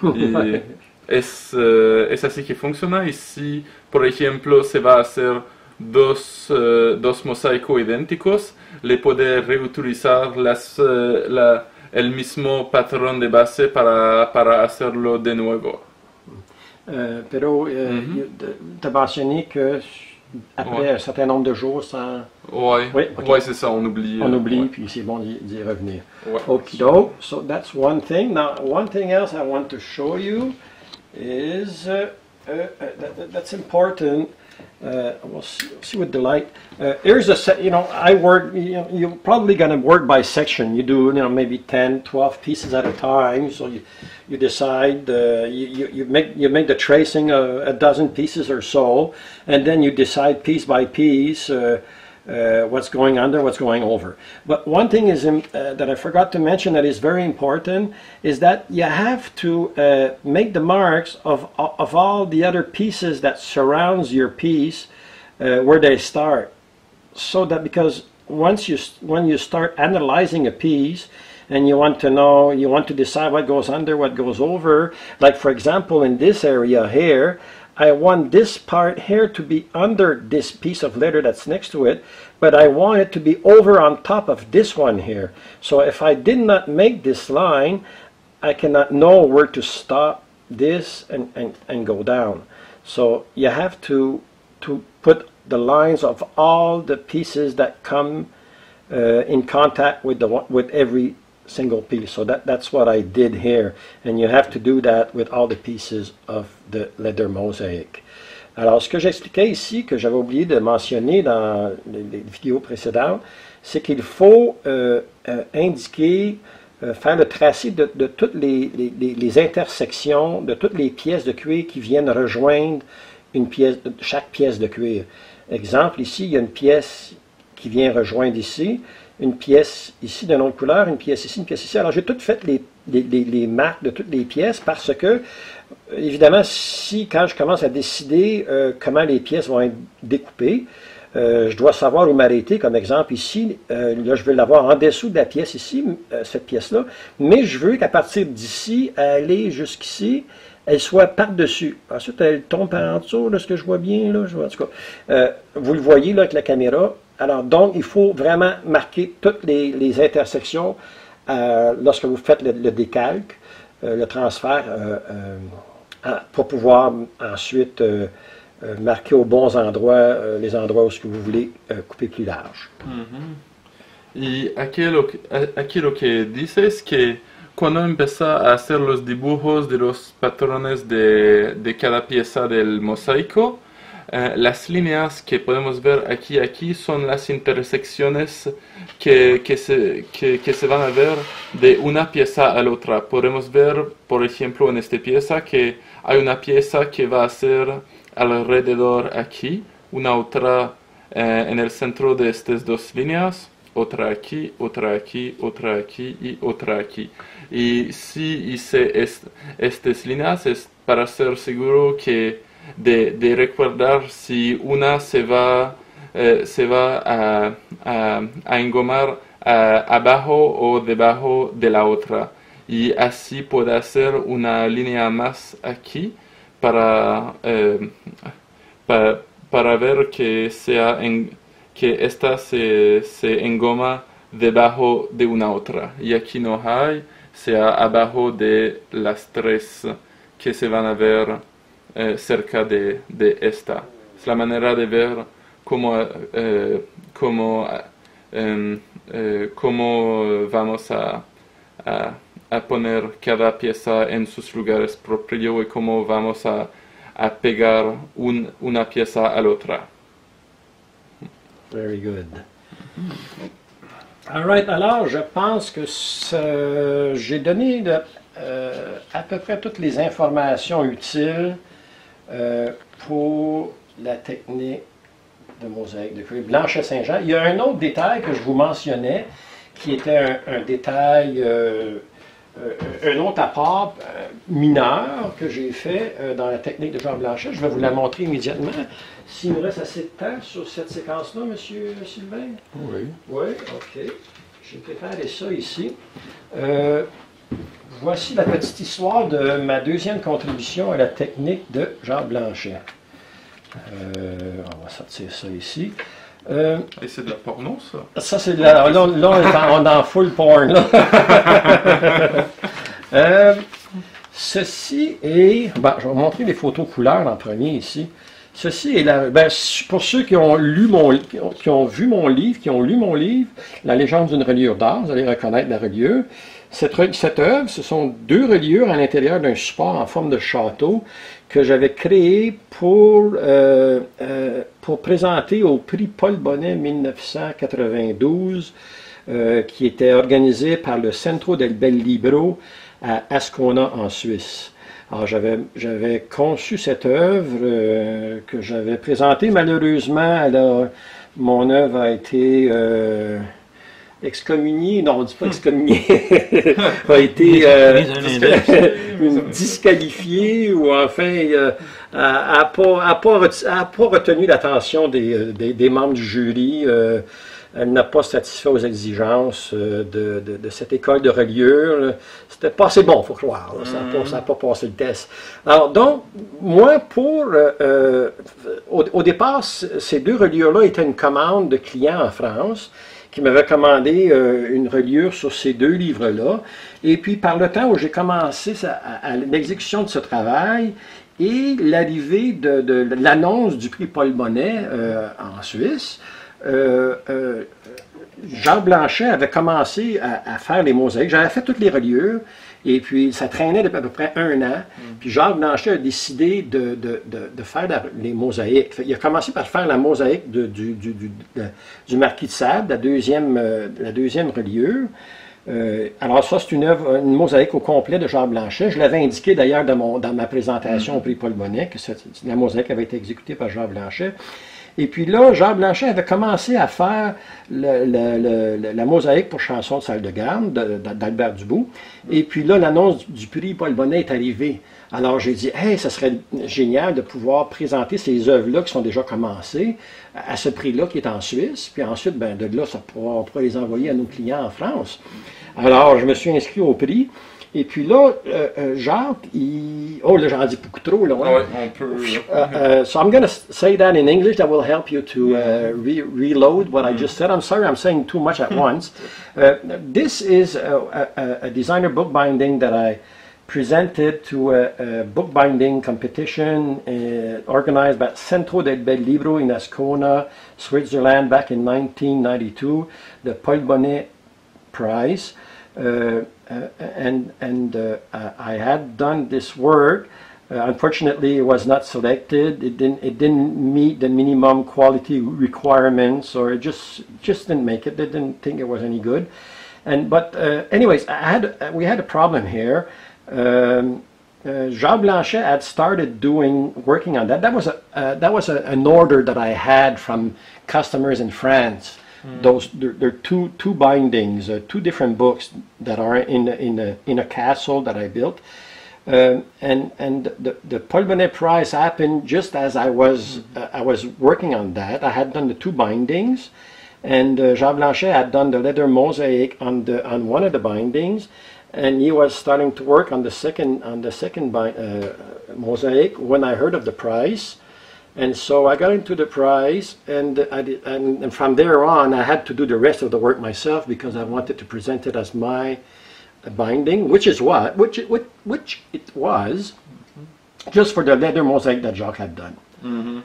Y es, eh, es así que funciona y si, por ejemplo, se va a hacer dos, eh, dos mosaicos idénticos, le puede reutilizar las, eh, la- el mismo patrón de base para, para hacerlo de nuevo. Euh, pero euh, tu as mentionné que après Ouais. un certain nombre de jours, ça, Ouais, Oui, ok. ouais c'est ça, on oublie. on euh, oublie, ouais. puis c'est bon d'y revenir. Ouais. So that's one thing. Now, one thing else I want to show you is uh, uh, uh, that, that- that's important uh, we'll see, see with delight. Uh, here's a set, you know, I work, you know, you're probably going to work by section. You do, you know, maybe 10, 12 pieces at a time. So you, you decide, uh, you, you, you make, you make the tracing of a dozen pieces or so, and then you decide piece by piece, uh, what's going under, what's going over. But one thing is um, uh, that I forgot to mention that is very important is that you have to uh, make the marks of, of all the other pieces that surrounds your piece uh, where they start. So that because once you when you start analyzing a piece and you want to know, you want to decide what goes under, what goes over. Like for example, in this area here, I want this part here to be under this piece of letter that's next to it, but I want it to be over on top of this one here. So if I did not make this line, I cannot know where to stop this and, and, and go down. So you have to, to put the lines of all the pieces that come uh, in contact with, the, with every single piece. So that, that's what I did here. And you have to do that with all the pieces of the leather mosaic. Alors, ce que j'expliquais ici, que j'avais oublié de mentionner dans les, vidéos précédentes, c'est qu'il faut euh, euh, indiquer, euh, faire le tracé de, toutes les, intersections, de toutes les pièces de cuir qui viennent rejoindre une pièce, chaque pièce de cuir. Exemple, ici, il y a une pièce qui vient rejoindre ici une pièce ici d'une autre couleur, une pièce ici, une pièce ici. Alors j'ai tout fait les, les, les, marques de toutes les pièces parce que, évidemment, si quand je commence à décider euh, comment les pièces vont être découpées, euh, je dois savoir où m'arrêter, comme exemple ici, euh, là je veux l'avoir en dessous de la pièce ici, cette pièce-là, mais je veux qu'à partir d'ici, aller jusqu'ici, elle soit par-dessus. Ensuite, elle tombe par en dessous, là, ce que je vois bien, là, je vois, en tout cas, vous le voyez là avec la caméra, alors, donc, il faut vraiment marquer toutes les, intersections euh, lorsque vous faites le, décalque, euh, le transfert, euh, pour pouvoir ensuite marquer aux bons endroits les endroits où vous voulez couper plus large. Mm-hmm. Y aquí lo, aquí lo que dice es que cuando empieza a hacer los dibujos de los patrones de, de cada pieza del mosaico, Eh, las líneas que podemos ver aquí aquí son las intersecciones que, que, se, que, se van a ver de una pieza a la otra. Podemos ver, por ejemplo, en esta pieza que hay una pieza que va a ser alrededor aquí, una otra eh, en el centro de estas dos líneas, otra aquí, otra aquí, otra aquí y otra aquí. Y si hice estas líneas es para ser seguro que de, recordar si una se va, eh, se va a, engomar abajo o debajo de la otra. Y así puede hacer una línea más aquí para, eh, para, para, ver que, sea en, que esta se, se engoma debajo de una otra. Y aquí no hay, sea abajo de las tres que se van a ver eh, cerca de, de, esta. Es la manera de ver cómo, eh, cómo, eh, cómo vamos a, a, a, poner cada pieza en sus lugares propios y cómo vamos a, a pegar un, una pieza a la otra. Very good. All right, alors je pense que j'ai donné de, euh, à peu près toutes les informations utiles euh, pour la technique de mosaïque de cuir blanche Saint-Jean. Il y a un autre détail que je vous mentionnais, qui était un, détail, euh, euh, un autre apport mineur que j'ai fait dans la technique de Jean Blanchet. Je vais vous la montrer immédiatement. S'il me reste assez de temps sur cette séquence-là, M. Sylvain? Oui. Oui, OK. J'ai préparé ça ici. Voici la petite histoire de ma deuxième contribution à la technique de Jean Blanchet. Euh, on va sortir ça ici. Euh, Et c'est de la porno, ça? Ça, c'est de la... Là, on est en full porn, euh, ceci est... Ben, je vais vous montrer les photos couleurs en premier, ici. Ceci est la... Ben, pour ceux qui ont, lu mon, qui ont vu mon livre, qui ont lu mon livre, La légende d'une reliure d'art, vous allez reconnaître la reliure. Cette, œuvre, ce sont deux reliures à l'intérieur d'un support en forme de château que j'avais créé pour, euh, euh, pour présenter au prix Paul Bonnet 1992, euh, qui était organisé par le Centro del Bel Libro à Ascona en Suisse. Alors j'avais, j'avais conçu cette œuvre que j'avais présentée. Malheureusement, alors, mon œuvre a été excommunié, non, on dit pas hmm. excommunié, a été euh, disqualifié ou enfin euh, a, pas, pas, retenu l'attention des, euh, des, des, membres du jury. Euh, elle n'a pas satisfait aux exigences de, de, de, cette école de reliure. C'était pas assez bon, faut croire. Ça n'a pas, pas, passé le test. Alors donc, moi, pour au, au, départ, ces deux reliures-là étaient une commande de clients en France qui m'avait commandé euh, une reliure sur ces deux livres-là. Et puis, par le temps où j'ai commencé l'exécution de ce travail et l'arrivée de, l'annonce du prix Paul Bonnet euh, en Suisse, euh, Jean Blanchet avait commencé à faire les mosaïques. J'avais fait toutes les reliures. Et puis, ça traînait depuis à peu près un an. Mm. Puis Jacques Blanchet a décidé de, de, de, faire les mosaïques. Il a commencé par faire la mosaïque du, du, du, du, Marquis de Sade, la deuxième, euh, la deuxième reliure. Euh, alors ça, c'est une œuvre, une mosaïque au complet de Jacques Blanchet. Je l'avais indiqué d'ailleurs dans, dans ma présentation au prix Paul Bonnet, que la mosaïque avait été exécutée par Jacques Blanchet. Et puis là, Jean Blanchet avait commencé à faire la mosaïque pour chansons de salle de garde d'Albert Dubout. Et puis là, l'annonce du prix Paul Bonnet est arrivée. Alors j'ai dit, hey, ça serait génial de pouvoir présenter ces œuvres-là qui sont déjà commencées à ce prix-là qui est en Suisse. Puis ensuite, ben, de là, on pourra les envoyer à nos clients en France. Alors je me suis inscrit au prix. Et puis là, euh, euh, Jacques, il... Oh, là, j'en dis beaucoup trop, là. Hein? on peut... Uh, uh, so I'm going to say that in English. That will help you to uh, re reload what I just said. I'm sorry I'm saying too much at once. Uh, this is a, a, a, designer bookbinding that I presented to a, a bookbinding competition uh, organized by Centro del Bel Libro in Ascona, Switzerland, back in 1992, the Paul Bonnet Prize. Uh, and and uh, I had done this work. unfortunately, it was not selected. It didn't it didn't meet the minimum quality requirements, or it just just didn't make it. They didn't think it was any good. And but anyways, I had we had a problem here. Um, uh, Jean Blanchet had started doing working on that. That was a uh, that was a, an order that I had from customers in France Mm. Those there, there, are two two bindings, uh, two different books that are in in a in a castle that I built. Um, and and the, the Paul Bonnet Prize happened just as I was mm-hmm. uh, I was working on that. I had done the two bindings, and uh, Jean Blanchet had done the leather mosaic on the on one of the bindings, and he was starting to work on the second on the second uh, mosaic when I heard of the prize. And so I got into the prize, and, did, and, and, from there on, I had to do the rest of the work myself because I wanted to present it as my binding, which is what, which, which, which it was, just for the leather mosaic that Jacques had done. Mm -hmm.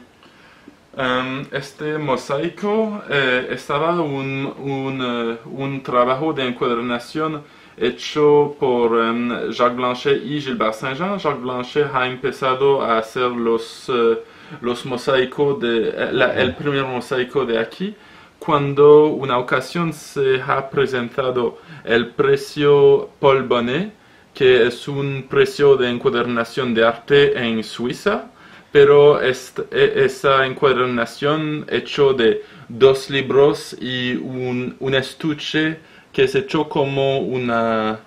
um, este mosaico eh, estaba un, un, uh, un trabajo de encuadernación hecho por um, Jacques Blanchet y Gilbert Saint-Jean. Jacques Blanchet ha empezado a hacer los uh, los mosaicos de, el primer mosaico de aquí, cuando una ocasión se ha presentado el precio Paul Bonnet, que es un precio de encuadernación de arte en Suiza, pero e, esa encuadernación hecho de dos libros y un, un estuche que es hecho como una,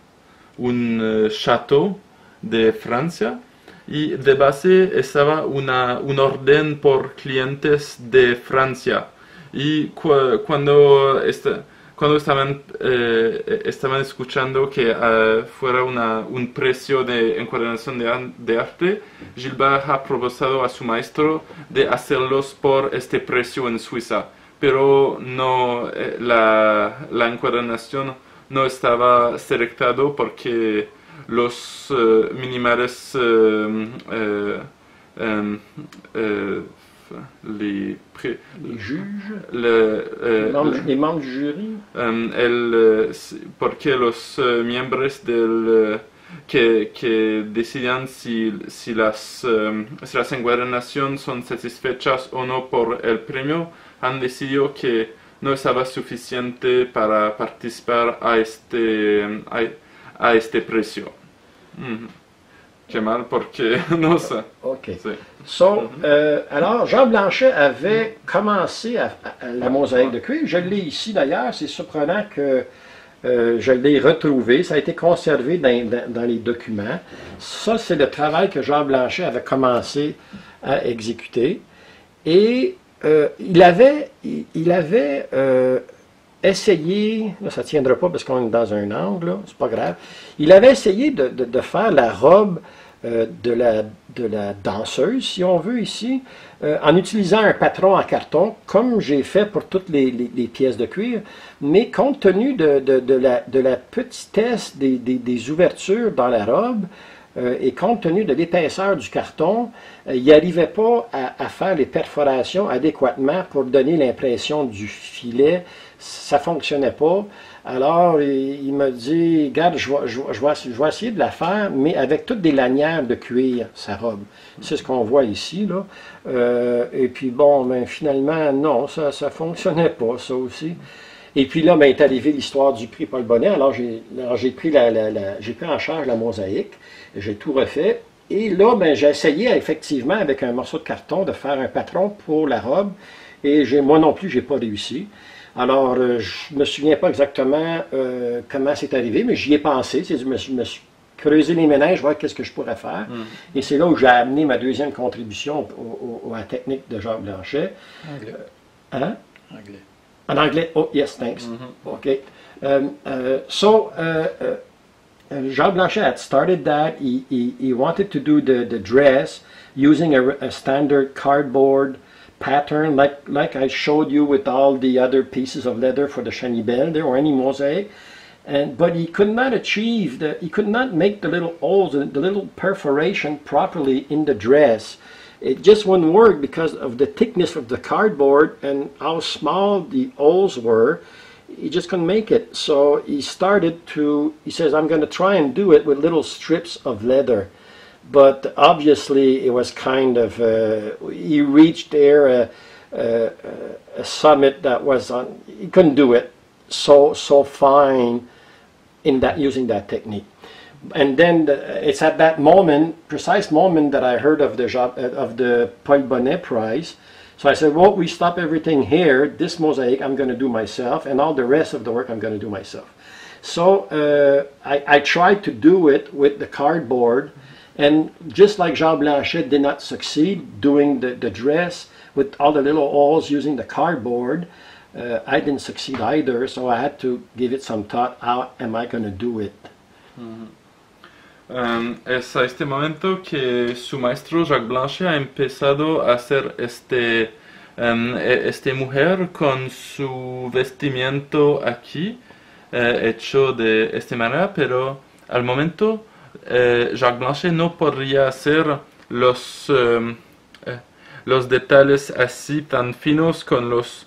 un uh, chateau de Francia y de base estaba una, un orden por clientes de Francia. Y cuando, cuando estaban, eh, estaban escuchando que uh, fuera una, un precio de encuadernación de, de, arte, Gilbert ha propuesto a su maestro de hacerlos por este precio en Suiza. Pero no, eh, la, la encuadernación no estaba selectado porque los uh, minimales uh, uh, les, les juges, le, les, membres, les, membres, du jury, el, porque los miembros del, que, que decían si, si, las, um, si las encuadernaciones son satisfechas o no por el premio, han decidido que no estaba suficiente para participar a este, a, a este precio. Mhm. Qué mal porque no sé. OK. Sí. So, euh, alors, Jean Blanchet avait commencé à, à- la mosaïque de cuir. Je l'ai ici d'ailleurs. C'est surprenant que euh, je l'ai retrouvé. Ça a été conservé dans, dans- dans les documents. Ça, c'est le travail que Jean Blanchet avait commencé à exécuter. Et euh, il avait, il, il avait euh, essayé, là, ça ne tiendra pas parce qu'on est dans un angle, c'est pas grave. Il avait essayé de, faire la robe euh, de, la, danseuse, si on veut ici, euh, en utilisant un patron en carton, comme j'ai fait pour toutes les, pièces de cuir, mais compte tenu de, la, la petitesse des, des- ouvertures dans la robe, euh, et compte tenu de l'épaisseur du carton, il n'arrivait pas à, à faire les perforations adéquatement pour donner l'impression du filet. Ça fonctionnait pas. Alors, il, il m'a dit, regarde, je vais, essayer de la faire, mais avec toutes des lanières de cuir, sa robe. C'est ce qu'on voit ici, là. Euh, et puis bon, ben, finalement, non, ça ne fonctionnait pas, ça aussi. Et puis là, ben, est arrivée l'histoire du prix Paul Bonnet. Alors, j'ai pris, la, la- j'ai pris en charge la mosaïque. J'ai tout refait. Et là, ben, j'ai essayé effectivement avec un morceau de carton de faire un patron pour la robe. Et moi non plus, j'ai pas réussi. Alors, euh, je me souviens pas exactement euh, comment c'est arrivé, mais j'y ai pensé. C'est, je me, suis- me suis creusé les méninges, voir qu'est-ce que je pourrais faire. Et c'est là où j'ai amené ma deuxième contribution au- au- à la technique de Jacques Blanchet. Anglais. Hein? Anglais. En anglais, oh yes, thanks. Okay. Um, uh, so uh, uh, uh, Jean Blanchet had started that. He, he, he wanted to do the, the dress using a, a standard cardboard pattern, like like I showed you with all the other pieces of leather for the chanibelle there or any mosaic. And but he could not achieve the he could not make the little holes the little perforation properly in the dress. It just wouldn't work because of the thickness of the cardboard and how small the holes were. He just couldn't make it. So he started to he says I'm going to try and do it with little strips of leather. But obviously it was kind of uh, he reached there a, a, a summit that was on he couldn't do it so so fine in that using that technique. And then the, it's at that moment, precise moment, that I heard of the job of the Paul Bonnet Prize. So I said, "Well, we stop everything here. This mosaic I'm going to do myself, and all the rest of the work I'm going to do myself." So uh, I, I tried to do it with the cardboard, and just like Jean Blanchet did not succeed doing the, the dress with all the little holes using the cardboard, uh, I didn't succeed either. So I had to give it some thought. How am I going to do it? Um, es a este momento que su maestro Jacques Blanchet ha empezado a hacer este, um, este mujer con su vestimiento aquí, eh, hecho de esta manera, pero al momento eh, Jacques Blanchet no podría hacer los, um, eh, los detalles así tan finos con los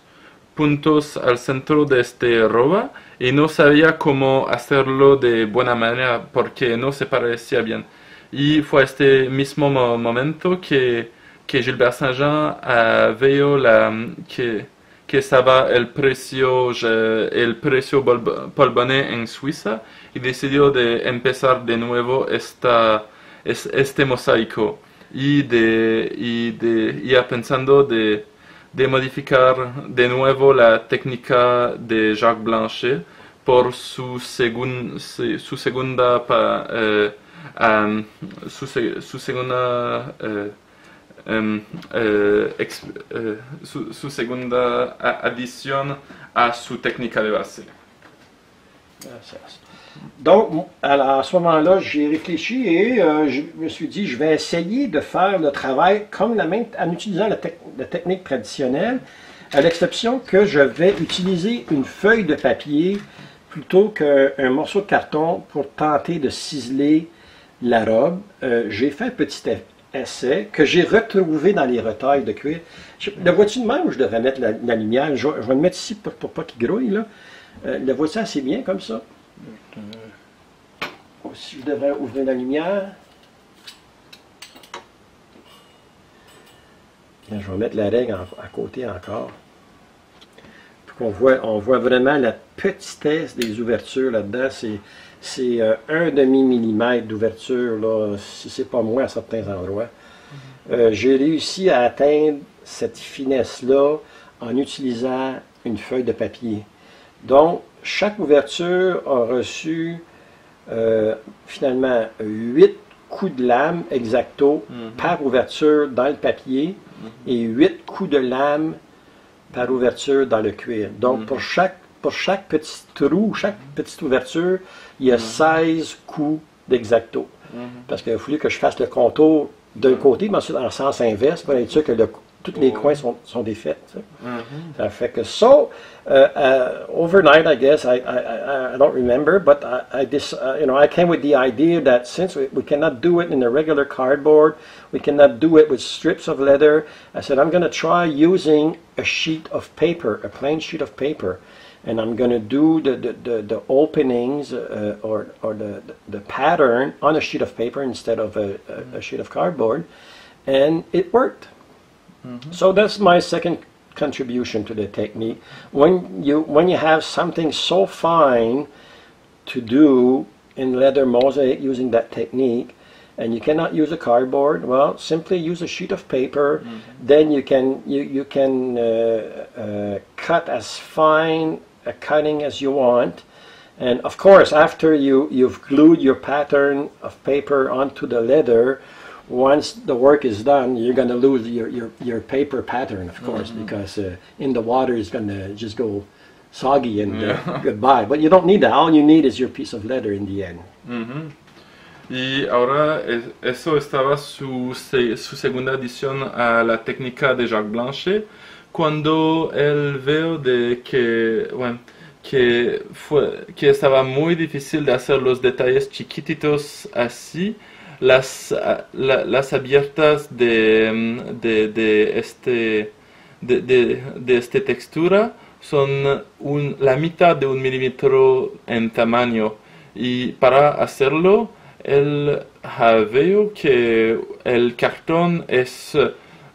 puntos al centro de este roba y no sabía cómo hacerlo de buena manera porque no se parecía bien. Y fue este mismo mo- momento que, que Gilbert Saint-Jean vio la, que, que estaba el precio, el precio Paul en Suiza y decidió de empezar de nuevo esta, es- este mosaico y, de, y, de, ya pensando de, de modificar de nuevo la técnica de Jacques Blanchet por su, segun- se- su segunda pa- am, su, su segunda eh, em, eh, ex- eh, su, su segunda adición a su técnica de base. Donc, à ce moment-là, j'ai réfléchi et euh, je me suis dit, je vais essayer de faire le travail comme la même, en utilisant la, tec- la technique traditionnelle, à l'exception que je vais utiliser une feuille de papier plutôt qu'un morceau de carton pour tenter de ciseler la robe. Euh, j'ai fait un petit essai que j'ai retrouvé dans les retailles de cuir. Le vois-tu de même où je devrais mettre la, lumière? Je, vais- le mettre ici pour, pour pas qu'il grouille. Euh, le vois-tu assez bien comme ça? Si je devrais ouvrir la lumière. Je vais mettre la règle en- à côté encore. Puis qu'on voit, on voit vraiment la petitesse des ouvertures là-dedans. C'est, c'est euh, un demi-millimètre d'ouverture, là, si c'est pas moins à certains endroits. Euh, j'ai réussi à atteindre cette finesse-là en utilisant une feuille de papier. Donc, chaque ouverture a reçu euh, finalement huit coups de lame exacto Mhm. par ouverture dans le papier et huit coups de lame par ouverture dans le cuir. Donc, Mhm. pour, chaque, pour chaque petit trou, chaque petite ouverture, il y a 16 coups d'exacto. Mhm. Parce qu'il a fallu que je fasse le contour d'un côté, mais ensuite en sens inverse pour être sûr que le- tous les coins sont, sont défaits. sais. Mhm. Ça fait que so, uh, uh, overnight, I guess, I, I, I, I don't remember, but I, I, dis, uh, you know, I came with the idea that since we, we cannot do it in a regular cardboard, we cannot do it with strips of leather, I said, I'm going to try using a sheet of paper, a plain sheet of paper, and I'm going to do the, the, the, the openings uh, or, or the, the pattern on a sheet of paper instead of a, a, a sheet of cardboard, and it worked. So that's my second contribution to the technique. When you when you have something so fine to do in leather mosaic using that technique, and you cannot use a cardboard, well, simply use a sheet of paper. Then you can you you can uh, uh, cut as fine a cutting as you want. And of course, after you, you've glued your pattern of paper onto the leather, once the work is done, you're going to lose your, your, your paper pattern, of course, because uh, in the water it's going to just go soggy and uh, goodbye. But you don't need that. All you need is your piece of leather in the end. Ujú. Y ahora eso estaba su, su segunda adición a la técnica de Jacques Blanchet, cuando él veo de que, bueno, que, fue, que estaba muy difícil de hacer los detalles chiquititos así, las, ah, la- las abiertas de, mm, de, este, de, de, esta textura son un- la mitad de un milímetro en tamaño. Y para hacerlo, él ah, veo que el cartón es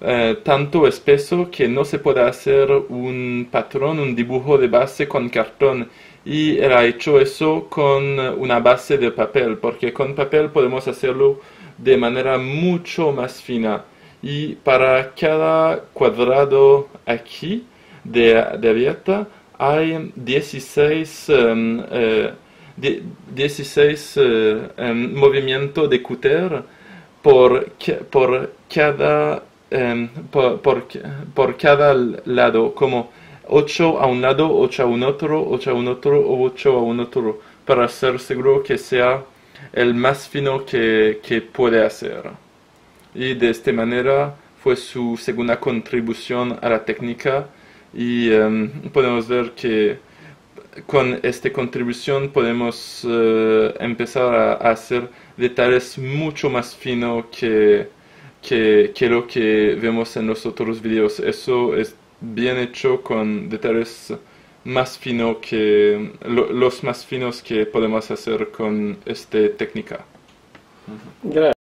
eh, tanto espeso que no se puede hacer un patrón, un dibujo de base con cartón. Y ha hecho eso con una base de papel, porque con papel podemos hacerlo de manera mucho más fina. Y para cada cuadrado aquí de, de abierta hay 16, em, eh, die- 16 eh, em, movimientos de cúter por, por cada em, por, por, por cada lado, como 8 a un lado, 8 a un otro, 8 a un otro, 8 a un otro, para ser seguro que sea el más fino que, que puede hacer. Y de esta manera fue su segunda contribución a la técnica y em, podemos ver que con esta contribución podemos eh, empezar a, a hacer detalles mucho más finos que, que, que lo que vemos en los otros videos. Eso es bien hecho con detalles más finos que lo- los más finos que podemos hacer con esta técnica. Gracias.